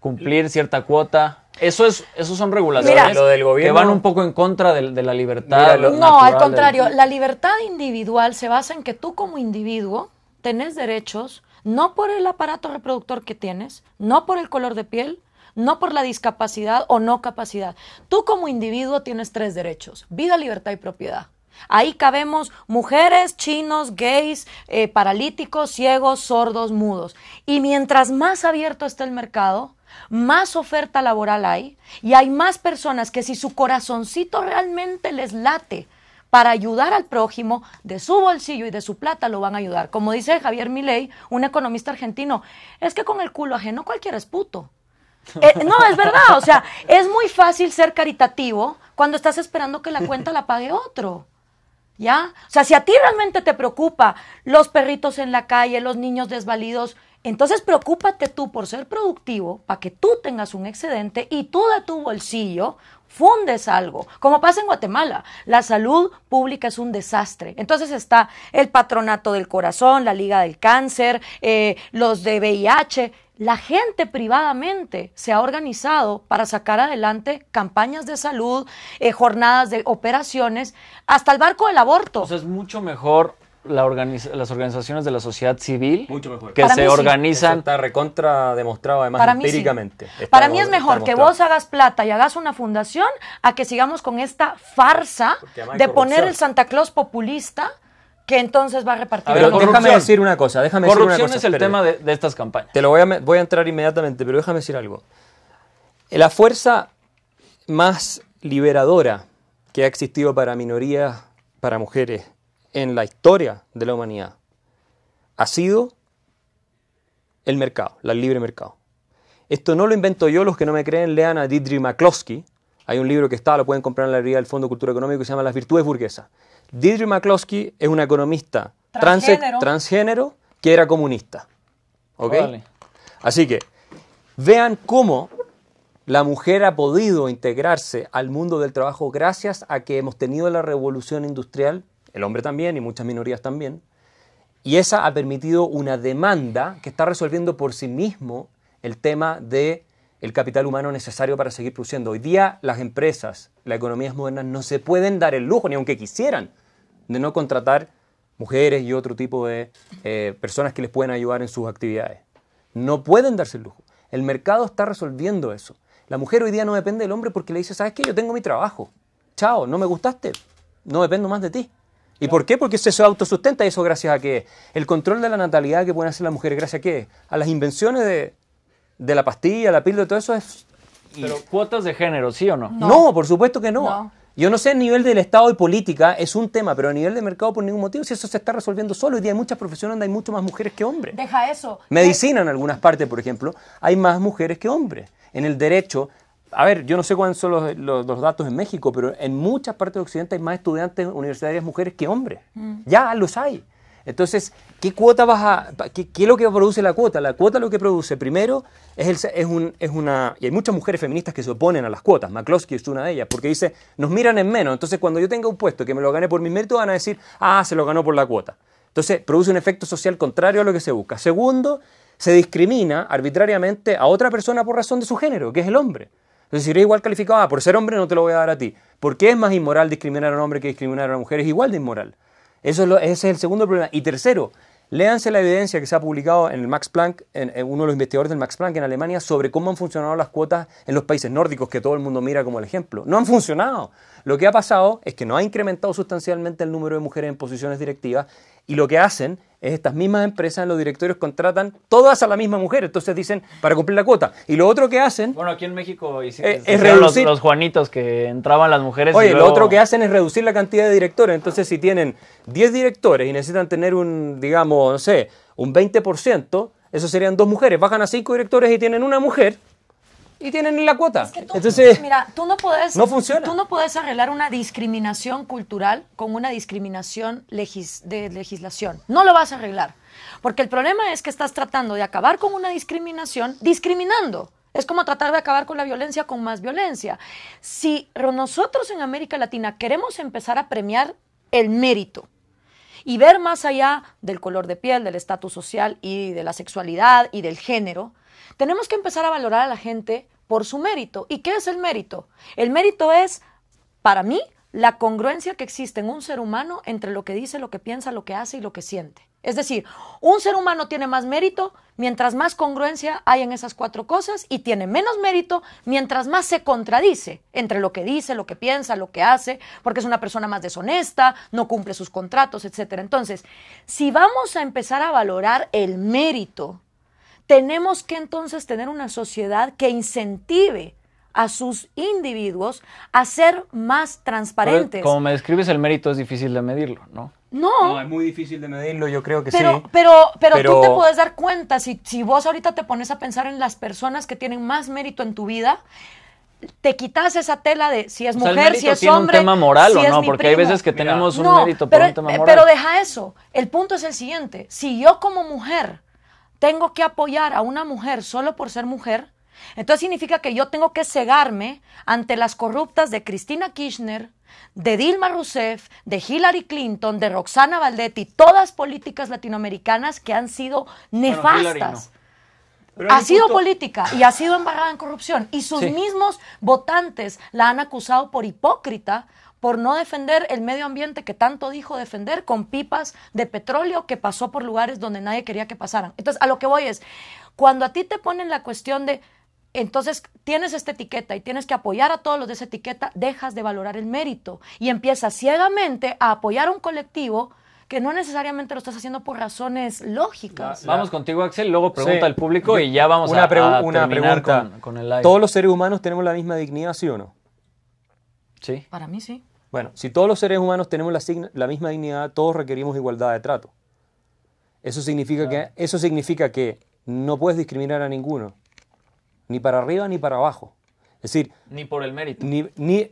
cumplir cierta cuota. Eso es, esos son regulaciones Mira. Lo del gobierno- que van un poco en contra del- de, la libertad. Mira, lo- No, al del- contrario, la libertad individual se basa en que tú como individuo tenés derechos no por el aparato reproductor que tienes, no por el color de piel, no por la discapacidad o no capacidad. Tú como individuo tienes tres derechos, vida, libertad y propiedad. Ahí cabemos mujeres, chinos, gays, eh, paralíticos, ciegos, sordos, mudos. Y mientras más abierto está el mercado, más oferta laboral hay y hay más personas que si su corazoncito realmente les late para ayudar al prójimo de su bolsillo y de su plata lo van a ayudar. Como dice Javier Milei, un economista argentino, es que con el culo ajeno cualquiera es puto. Eh, no, es verdad, o sea, es muy fácil ser caritativo cuando estás esperando que la cuenta la pague otro. ¿Ya? O sea, si a ti realmente te preocupa los perritos en la calle, los niños desvalidos, entonces preocúpate tú por ser productivo para que tú tengas un excedente y tú de tu bolsillo fundes algo. Como pasa en Guatemala, la salud pública es un desastre. Entonces está el patronato del corazón, la Liga del Cáncer, eh, los de VIH. La gente privadamente se ha organizado para sacar adelante campañas de salud, eh, jornadas de operaciones, hasta el barco del aborto. O sea, es mucho mejor la organiza- las organizaciones de la sociedad civil Mucho mejor. que Para se mí sí. Organizan. está recontra demostrado además Para mí sí. empíricamente. Está Para mí es mejor que vos hagas plata y hagas una fundación a que sigamos con esta farsa de poner el Santa Claus populista que entonces va a repartir. A ver, Pero déjame corrupción. decir una cosa, déjame decir una Corrupción cosa. es el espérate. tema de, de estas campañas. Te lo voy a, me- voy a entrar inmediatamente, pero déjame decir algo. La fuerza más liberadora que ha existido para minorías, para mujeres, en la historia de la humanidad, ha sido el mercado, el libre mercado. Esto no lo invento yo, los que no me creen, lean a Deirdre McCloskey. Hay un libro que está, lo pueden comprar en la librería del Fondo de Cultura Económica que se llama Las virtudes burguesas. Deirdre McCloskey es una economista Transgénero. transgénero que era comunista. ¿Ok? Así que vean cómo la mujer ha podido integrarse al mundo del trabajo gracias a que hemos tenido la revolución industrial, el hombre también y muchas minorías también, y esa ha permitido una demanda que está resolviendo por sí mismo el tema de el capital humano necesario para seguir produciendo. Hoy día las empresas, las economías modernas no se pueden dar el lujo, ni aunque quisieran, de no contratar mujeres y otro tipo de eh, personas que les pueden ayudar en sus actividades. No pueden darse el lujo. El mercado está resolviendo eso. La mujer hoy día no depende del hombre porque le dice, ¿sabes qué? Yo tengo mi trabajo. Chao, no me gustaste. No dependo más de ti. ¿Y por qué? Porque se se autosustenta y eso gracias a qué? El control de la natalidad que pueden hacer las mujeres, gracias a qué? A las invenciones de, de la pastilla, la píldora, todo eso es... Pero cuotas de género, ¿sí o no? No, por supuesto que no. No. Yo no sé a nivel del Estado y política es un tema, pero a nivel de mercado por ningún motivo, si eso se está resolviendo solo. Hoy día hay muchas profesiones donde hay mucho más mujeres que hombres. Deja eso. Medicina en algunas partes, por ejemplo, hay más mujeres que hombres. En el derecho, a ver, yo no sé cuáles son los, los- los datos en México, pero en muchas partes de Occidente hay más estudiantes universitarias mujeres que hombres. Ya los hay. Entonces, ¿qué cuota vas a...? ¿Qué, es lo que produce la cuota? La cuota lo que produce, primero, es, el es, un, es una... Y hay muchas mujeres feministas que se oponen a las cuotas. McCloskey es una de ellas, porque dice, nos miran en menos. Entonces, cuando yo tenga un puesto que me lo gané por mis méritos, van a decir, ah, se lo ganó por la cuota. Entonces, produce un efecto social contrario a lo que se busca. Segundo, se discrimina arbitrariamente a otra persona por razón de su género, que es el hombre. Entonces, si eres igual calificado, ah, por ser hombre no te lo voy a dar a ti. ¿Por qué es más inmoral discriminar a un hombre que discriminar a una mujer? Es igual de inmoral. Eso es lo- ese es el segundo problema. Y tercero, léanse la evidencia que se ha publicado en el Max Planck, en, en uno de los investigadores del Max Planck en Alemania, sobre cómo han funcionado las cuotas en los países nórdicos, que todo el mundo mira como el ejemplo. No han funcionado. Lo que ha pasado es que no ha incrementado sustancialmente el número de mujeres en posiciones directivas y lo que hacen es estas mismas empresas en los directorios contratan todas a la misma mujer. Entonces dicen, para cumplir la cuota. Y lo otro que hacen... Bueno, aquí en México Eh, es hicieron los, reducir- los Juanitos que entraban las mujeres. y Oye, lo otro que hacen es reducir la cantidad de directores. Entonces, si tienen 10 directores y necesitan tener un, digamos, no sé, un 20%, eso serían dos mujeres. Bajan a 5 directores y tienen una mujer y tienen la cuota. Es que tú- Entonces, mira, tú no puedes, no funciona. Tú no puedes arreglar una discriminación cultural con una discriminación legis- de legislación. No lo vas a arreglar. Porque el problema es que estás tratando de acabar con una discriminación discriminando. Es como tratar de acabar con la violencia con más violencia. Si nosotros en América Latina queremos empezar a premiar el mérito, y ver más allá del color de piel, del estatus social y de la sexualidad y del género, tenemos que empezar a valorar a la gente por su mérito. ¿Y qué es el mérito? El mérito es, para mí, la congruencia que existe en un ser humano entre lo que dice, lo que piensa, lo que hace y lo que siente. Es decir, un ser humano tiene más mérito mientras más congruencia hay en esas cuatro cosas y tiene menos mérito mientras más se contradice entre lo que dice, lo que piensa, lo que hace, porque es una persona más deshonesta, no cumple sus contratos, etc. Entonces, si vamos a empezar a valorar el mérito, tenemos que entonces tener una sociedad que incentive a sus individuos a ser más Pero, transparentes. Como me describes, el mérito es difícil de medirlo, ¿no? No, es muy difícil de medirlo, yo creo que pero, sí. pero, pero, Pero- tú te puedes dar cuenta, si, si vos ahorita te pones a pensar en las personas que tienen más mérito en tu vida, te quitas esa tela de si es O sea, mujer, ¿el mérito si es tiene hombre. un tema moral si o no? Porque hay veces que Mira, tenemos un No, mérito por pero, un tema eh, moral. pero deja eso. El punto es el siguiente. Si yo como mujer tengo que apoyar a una mujer solo por ser mujer, entonces significa que yo tengo que cegarme ante las corruptas de Cristina Kirchner, de Dilma Rousseff, de Hillary Clinton, de Roxana Valdetti, todas políticas latinoamericanas que han sido nefastas. No. Ha sido punto- política y ha sido embarrada en corrupción. Y sus Sí. mismos votantes la han acusado por hipócrita por no defender el medio ambiente que tanto dijo defender con pipas de petróleo que pasó por lugares donde nadie quería que pasaran. Entonces, a lo que voy es, cuando a ti te ponen la cuestión de, entonces tienes esta etiqueta y tienes que apoyar a todos los de esa etiqueta, dejas de valorar el mérito y empiezas ciegamente a apoyar a un colectivo que no necesariamente lo estás haciendo por razones lógicas. Vamos contigo, Axel, luego pregunta Sí. al público y ya vamos una a, una terminar pregunta. con, con el live. ¿Todos los seres humanos tenemos la misma dignidad, sí o no? Sí. Para mí sí. Bueno, si todos los seres humanos tenemos la, misma dignidad, todos requerimos igualdad de trato. Eso significa, que, eso significa que no puedes discriminar a ninguno, ni para arriba ni para abajo. Es decir, Ni por el mérito. ni, ni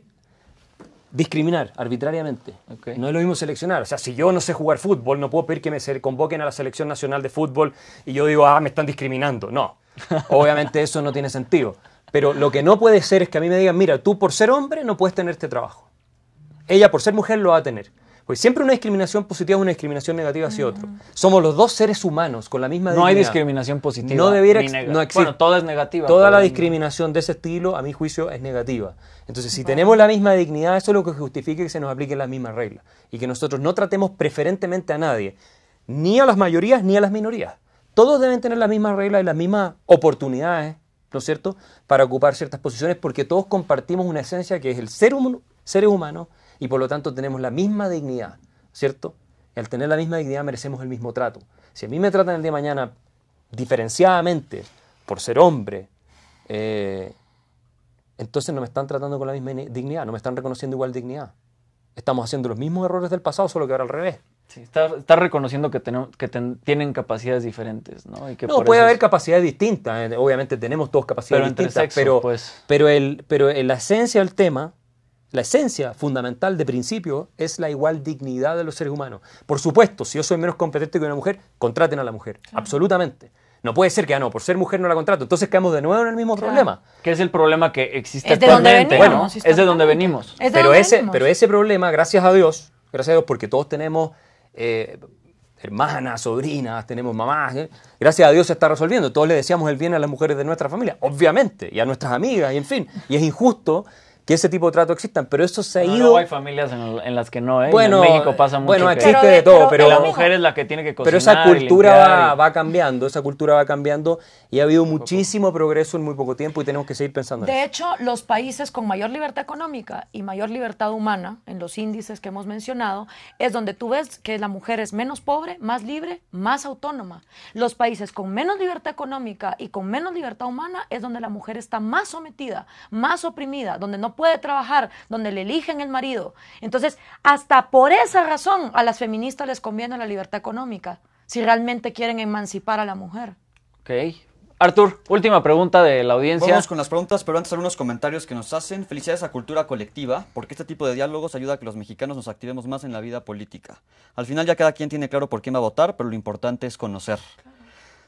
discriminar arbitrariamente. No es lo mismo seleccionar. O sea, si yo no sé jugar fútbol, no puedo pedir que me convoquen a la selección nacional de fútbol y yo digo, ah, me están discriminando. No. [laughs] Obviamente eso no tiene sentido. Pero lo que no puede ser es que a mí me digan, mira, tú por ser hombre no puedes tener este trabajo. Ella por ser mujer lo va a tener. Pues siempre una discriminación positiva es una discriminación negativa hacia otro. Somos los dos seres humanos con la misma No hay discriminación positiva. No debiera ex- no existe. Bueno, toda es negativa. Toda la discriminación de ese estilo, a mi juicio, es negativa. Entonces, si tenemos la misma dignidad, eso es lo que justifica que se nos apliquen las mismas reglas. Y que nosotros no tratemos preferentemente a nadie, ni a las mayorías ni a las minorías. Todos deben tener las mismas reglas y las mismas oportunidades, ¿no es cierto?, para ocupar ciertas posiciones, porque todos compartimos una esencia que es el ser humano, seres humanos, y por lo tanto tenemos la misma dignidad, ¿cierto? Y al tener la misma dignidad merecemos el mismo trato. Si a mí me tratan el día de mañana diferenciadamente por ser hombre, eh, entonces no me están tratando con la misma ni- dignidad, no me están reconociendo igual dignidad. Estamos haciendo los mismos errores del pasado, solo que ahora al revés. Sí, está, está reconociendo que, tenemos, que ten- tienen capacidades diferentes, ¿no? Y que No, puede haber es- capacidades distintas, eh, obviamente tenemos todos capacidades Pero entre distintas, sexos, pero, pues. pero, el, pero la esencia del tema, la esencia fundamental de principio es la igual dignidad de los seres humanos. Por supuesto, si yo soy menos competente que una mujer, contraten a la mujer, absolutamente. No puede ser que, ah, no, por ser mujer no la contrato, entonces quedamos de nuevo en el mismo problema. Que es el problema que existe Es de donde actualmente. venimos, Bueno, es de donde venimos. Es de pero donde ese, venimos. pero ese problema, gracias a Dios, gracias a Dios, porque todos tenemos eh, hermanas, sobrinas, tenemos mamás, ¿eh? gracias a Dios se está resolviendo. Todos le deseamos el bien a las mujeres de nuestra familia, obviamente, y a nuestras amigas, y en fin. Y es injusto que ese tipo de trato existan, pero eso se ha No, ido... luego hay familias en, en las que no, ¿eh? Bueno, en México pasa mucho bueno, existe Pero de- de todo, pero- la mujer es la que tiene que cocinar pero esa cultura va, y- va cambiando, esa cultura va cambiando y ha habido muchísimo progreso en muy poco tiempo y tenemos que seguir pensando en De eso. hecho, los países con mayor libertad económica y mayor libertad humana, en los índices que hemos mencionado, es donde tú ves que la mujer es menos pobre, más libre, más autónoma. Los países con menos libertad económica y con menos libertad humana es donde la mujer está más sometida, más oprimida, donde no puede trabajar, donde le eligen el marido. Entonces, hasta por esa razón a las feministas les conviene la libertad económica, si realmente quieren emancipar a la mujer. Ok. Artur, última pregunta de la audiencia. Vamos con las preguntas, pero antes algunos comentarios que nos hacen. Felicidades a Cultura Colectiva, porque este tipo de diálogos ayuda a que los mexicanos nos activemos más en la vida política. Al final ya cada quien tiene claro por quién va a votar, pero lo importante es conocer.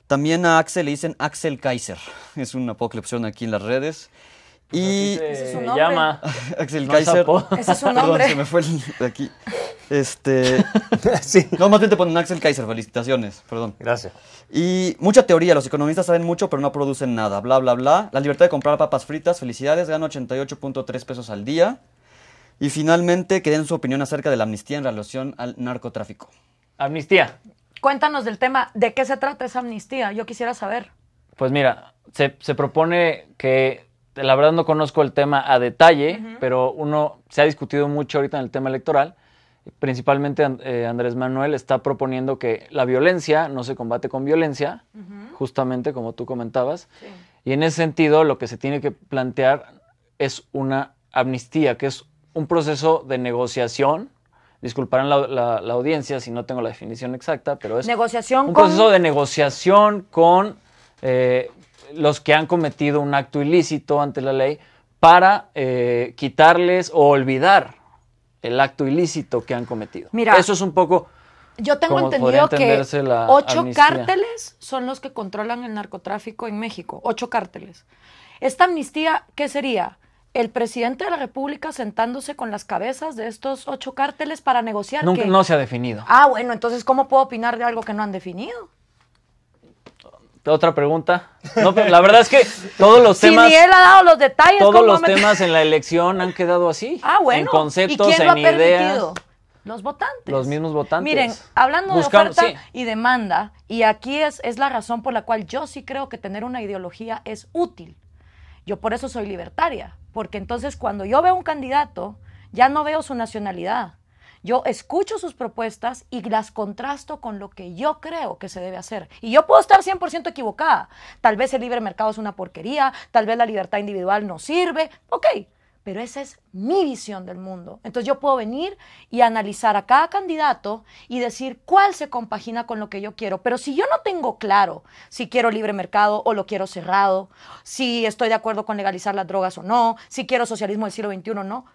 También a Axel le dicen Axel Kaiser. [laughs] Es una apoclepsión aquí en las redes. Y Ese es su nombre. llama. [laughs] Axel Kaiser. [laughs] Ese es su Perdón, se me fue el de aquí. Este. [laughs] sí, No, más bien te ponen Axel Kaiser, felicitaciones, perdón. gracias. Y mucha teoría, los economistas saben mucho, pero no producen nada, bla, bla, bla. La libertad de comprar papas fritas, felicidades, gano 88.3 pesos al día. Y finalmente, que den su opinión acerca de la amnistía en relación al narcotráfico. Amnistía. Cuéntanos del tema, ¿de qué se trata esa amnistía? Yo quisiera saber. Pues mira, se, se propone que, la verdad no conozco el tema a detalle, pero uno se ha discutido mucho ahorita en el tema electoral. Principalmente eh, Andrés Manuel está proponiendo que la violencia no se combate con violencia, justamente como tú comentabas. Y en ese sentido, lo que se tiene que plantear es una amnistía, que es un proceso de negociación. Disculparán la, la- la audiencia si no tengo la definición exacta, pero es Negociación un con- proceso de negociación con eh, los que han cometido un acto ilícito ante la ley para eh, quitarles o olvidar el acto ilícito que han cometido. Mira, Eso es un poco... Yo tengo ¿Cómo podría entendido que ocho amnistía? cárteles son los que controlan el narcotráfico en México. Ocho cárteles. Esta amnistía, ¿qué sería? El presidente de la República sentándose con las cabezas de estos ocho cárteles para negociar. Nunca, no se ha definido. Ah, bueno, entonces, ¿cómo puedo opinar de algo que no han definido? Otra pregunta. No, pero la verdad es que todos los [laughs] Si temas... ni él ha dado los detalles, Todos ¿cómo los me- temas en la elección han quedado así. Ah, bueno. En conceptos, ¿Y quién lo ha en ideas. Los votantes. Los mismos votantes. Miren, hablando Buscamos- de oferta sí. y demanda, y aquí es, es la razón por la cual yo sí creo que tener una ideología es útil. Yo por eso soy libertaria, porque entonces cuando yo veo un candidato, ya no veo su nacionalidad. Yo escucho sus propuestas y las contrasto con lo que yo creo que se debe hacer. Y yo puedo estar 100% equivocada. Tal vez el libre mercado es una porquería, tal vez la libertad individual no sirve. Ok, pero esa es mi visión del mundo. Entonces yo puedo venir y analizar a cada candidato y decir cuál se compagina con lo que yo quiero. Pero si yo no tengo claro si quiero libre mercado o lo quiero cerrado, si estoy de acuerdo con legalizar las drogas o no, si quiero socialismo del siglo XXI o no,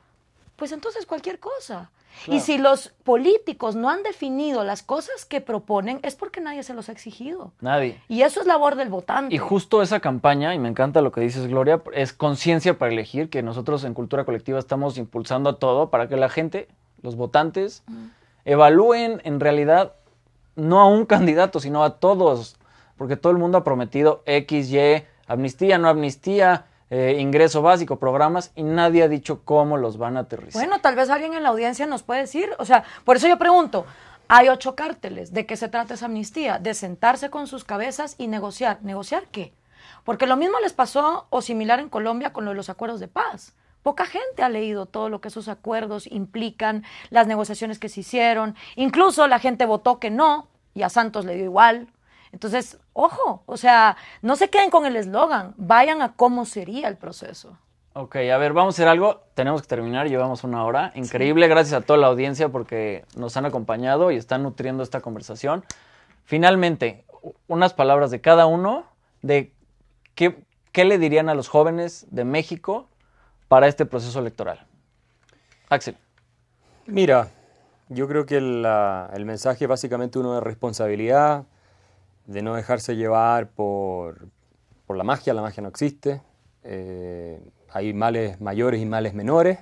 pues entonces cualquier cosa. Y si los políticos no han definido las cosas que proponen, es porque nadie se los ha exigido. Nadie. Y eso es labor del votante. Y justo esa campaña, y me encanta lo que dices, Gloria, es conciencia para elegir, que nosotros en Cultura Colectiva estamos impulsando a todo para que la gente, los votantes, evalúen en realidad no a un candidato, sino a todos, porque todo el mundo ha prometido X, Y, amnistía, no amnistía, eh, ingreso básico, programas, y nadie ha dicho cómo los van a aterrizar. Bueno, tal vez alguien en la audiencia nos puede decir, o sea, por eso yo pregunto, hay ocho cárteles, ¿de qué se trata esa amnistía? De sentarse con sus cabezas y negociar. ¿Negociar qué? Porque lo mismo les pasó o similar en Colombia con lo de los acuerdos de paz. Poca gente ha leído todo lo que esos acuerdos implican, las negociaciones que se hicieron. Incluso la gente votó que no y a Santos le dio igual. Entonces, ojo, o sea, no se queden con el eslogan, vayan a cómo sería el proceso. Ok, a ver, vamos a hacer algo. Tenemos que terminar, llevamos una hora. Increíble, gracias a toda la audiencia porque nos han acompañado y están nutriendo esta conversación. Finalmente, unas palabras de cada uno de qué, qué le dirían a los jóvenes de México para este proceso electoral. Axel. Mira, yo creo que la- el mensaje es básicamente uno de responsabilidad, de no dejarse llevar por, por la magia, la magia no existe, eh, hay males mayores y males menores,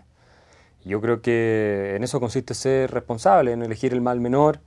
yo creo que en eso consiste ser responsable, en elegir el mal menor,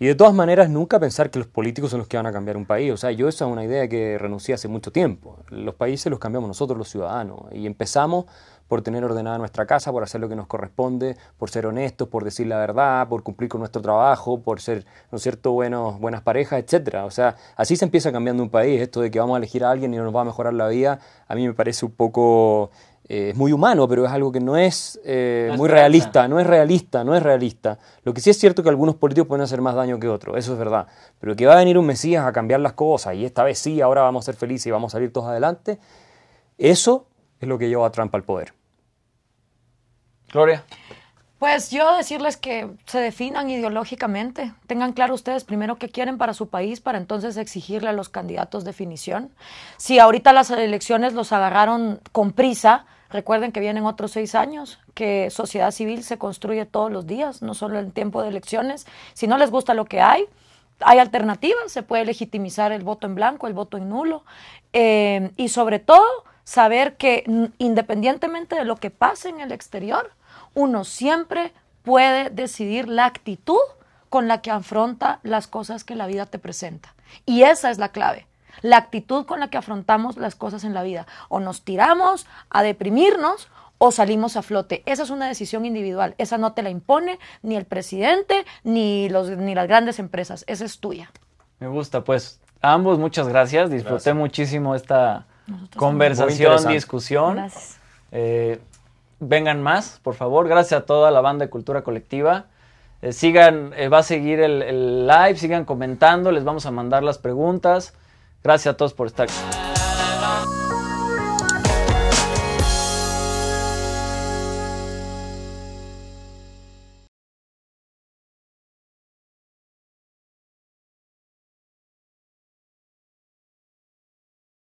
y de todas maneras, nunca pensar que los políticos son los que van a cambiar un país. O sea, yo esa es una idea que renuncié hace mucho tiempo. Los países los cambiamos nosotros, los ciudadanos. Y empezamos por tener ordenada nuestra casa, por hacer lo que nos corresponde, por ser honestos, por decir la verdad, por cumplir con nuestro trabajo, por ser, ¿no es cierto?, buenos, buenas parejas, etcétera. O sea, así se empieza cambiando un país. Esto de que vamos a elegir a alguien y nos va a mejorar la vida, a mí me parece un poco... eh, es muy humano, pero es algo que no es eh, muy realista no es realista, no es realista. Lo que sí es cierto que algunos políticos pueden hacer más daño que otros, eso es verdad. Pero que va a venir un Mesías a cambiar las cosas y esta vez sí, ahora vamos a ser felices y vamos a salir todos adelante, eso es lo que lleva a Trump al poder. Gloria. Pues yo decirles que se definan ideológicamente, tengan claro ustedes primero qué quieren para su país para entonces exigirle a los candidatos definición. Si ahorita las elecciones los agarraron con prisa, recuerden que vienen otros seis años, que sociedad civil se construye todos los días, no solo en tiempo de elecciones. Si no les gusta lo que hay, hay alternativas, se puede legitimizar el voto en blanco, el voto en nulo, eh, y sobre todo saber que independientemente de lo que pase en el exterior, uno siempre puede decidir la actitud con la que afronta las cosas que la vida te presenta. Y esa es la clave, la actitud con la que afrontamos las cosas en la vida. O nos tiramos a deprimirnos o salimos a flote. Esa es una decisión individual. Esa no te la impone ni el presidente ni, los, ni las grandes empresas. Esa es tuya. Me gusta, pues. A ambos muchas gracias. Disfruté Gracias. muchísimo esta Nosotros conversación, discusión. Gracias. Eh, vengan más, por favor. Gracias a toda la banda de Cultura Colectiva. Eh, sigan, eh, va a seguir el, el live, sigan comentando, les vamos a mandar las preguntas. Gracias a todos por estar aquí.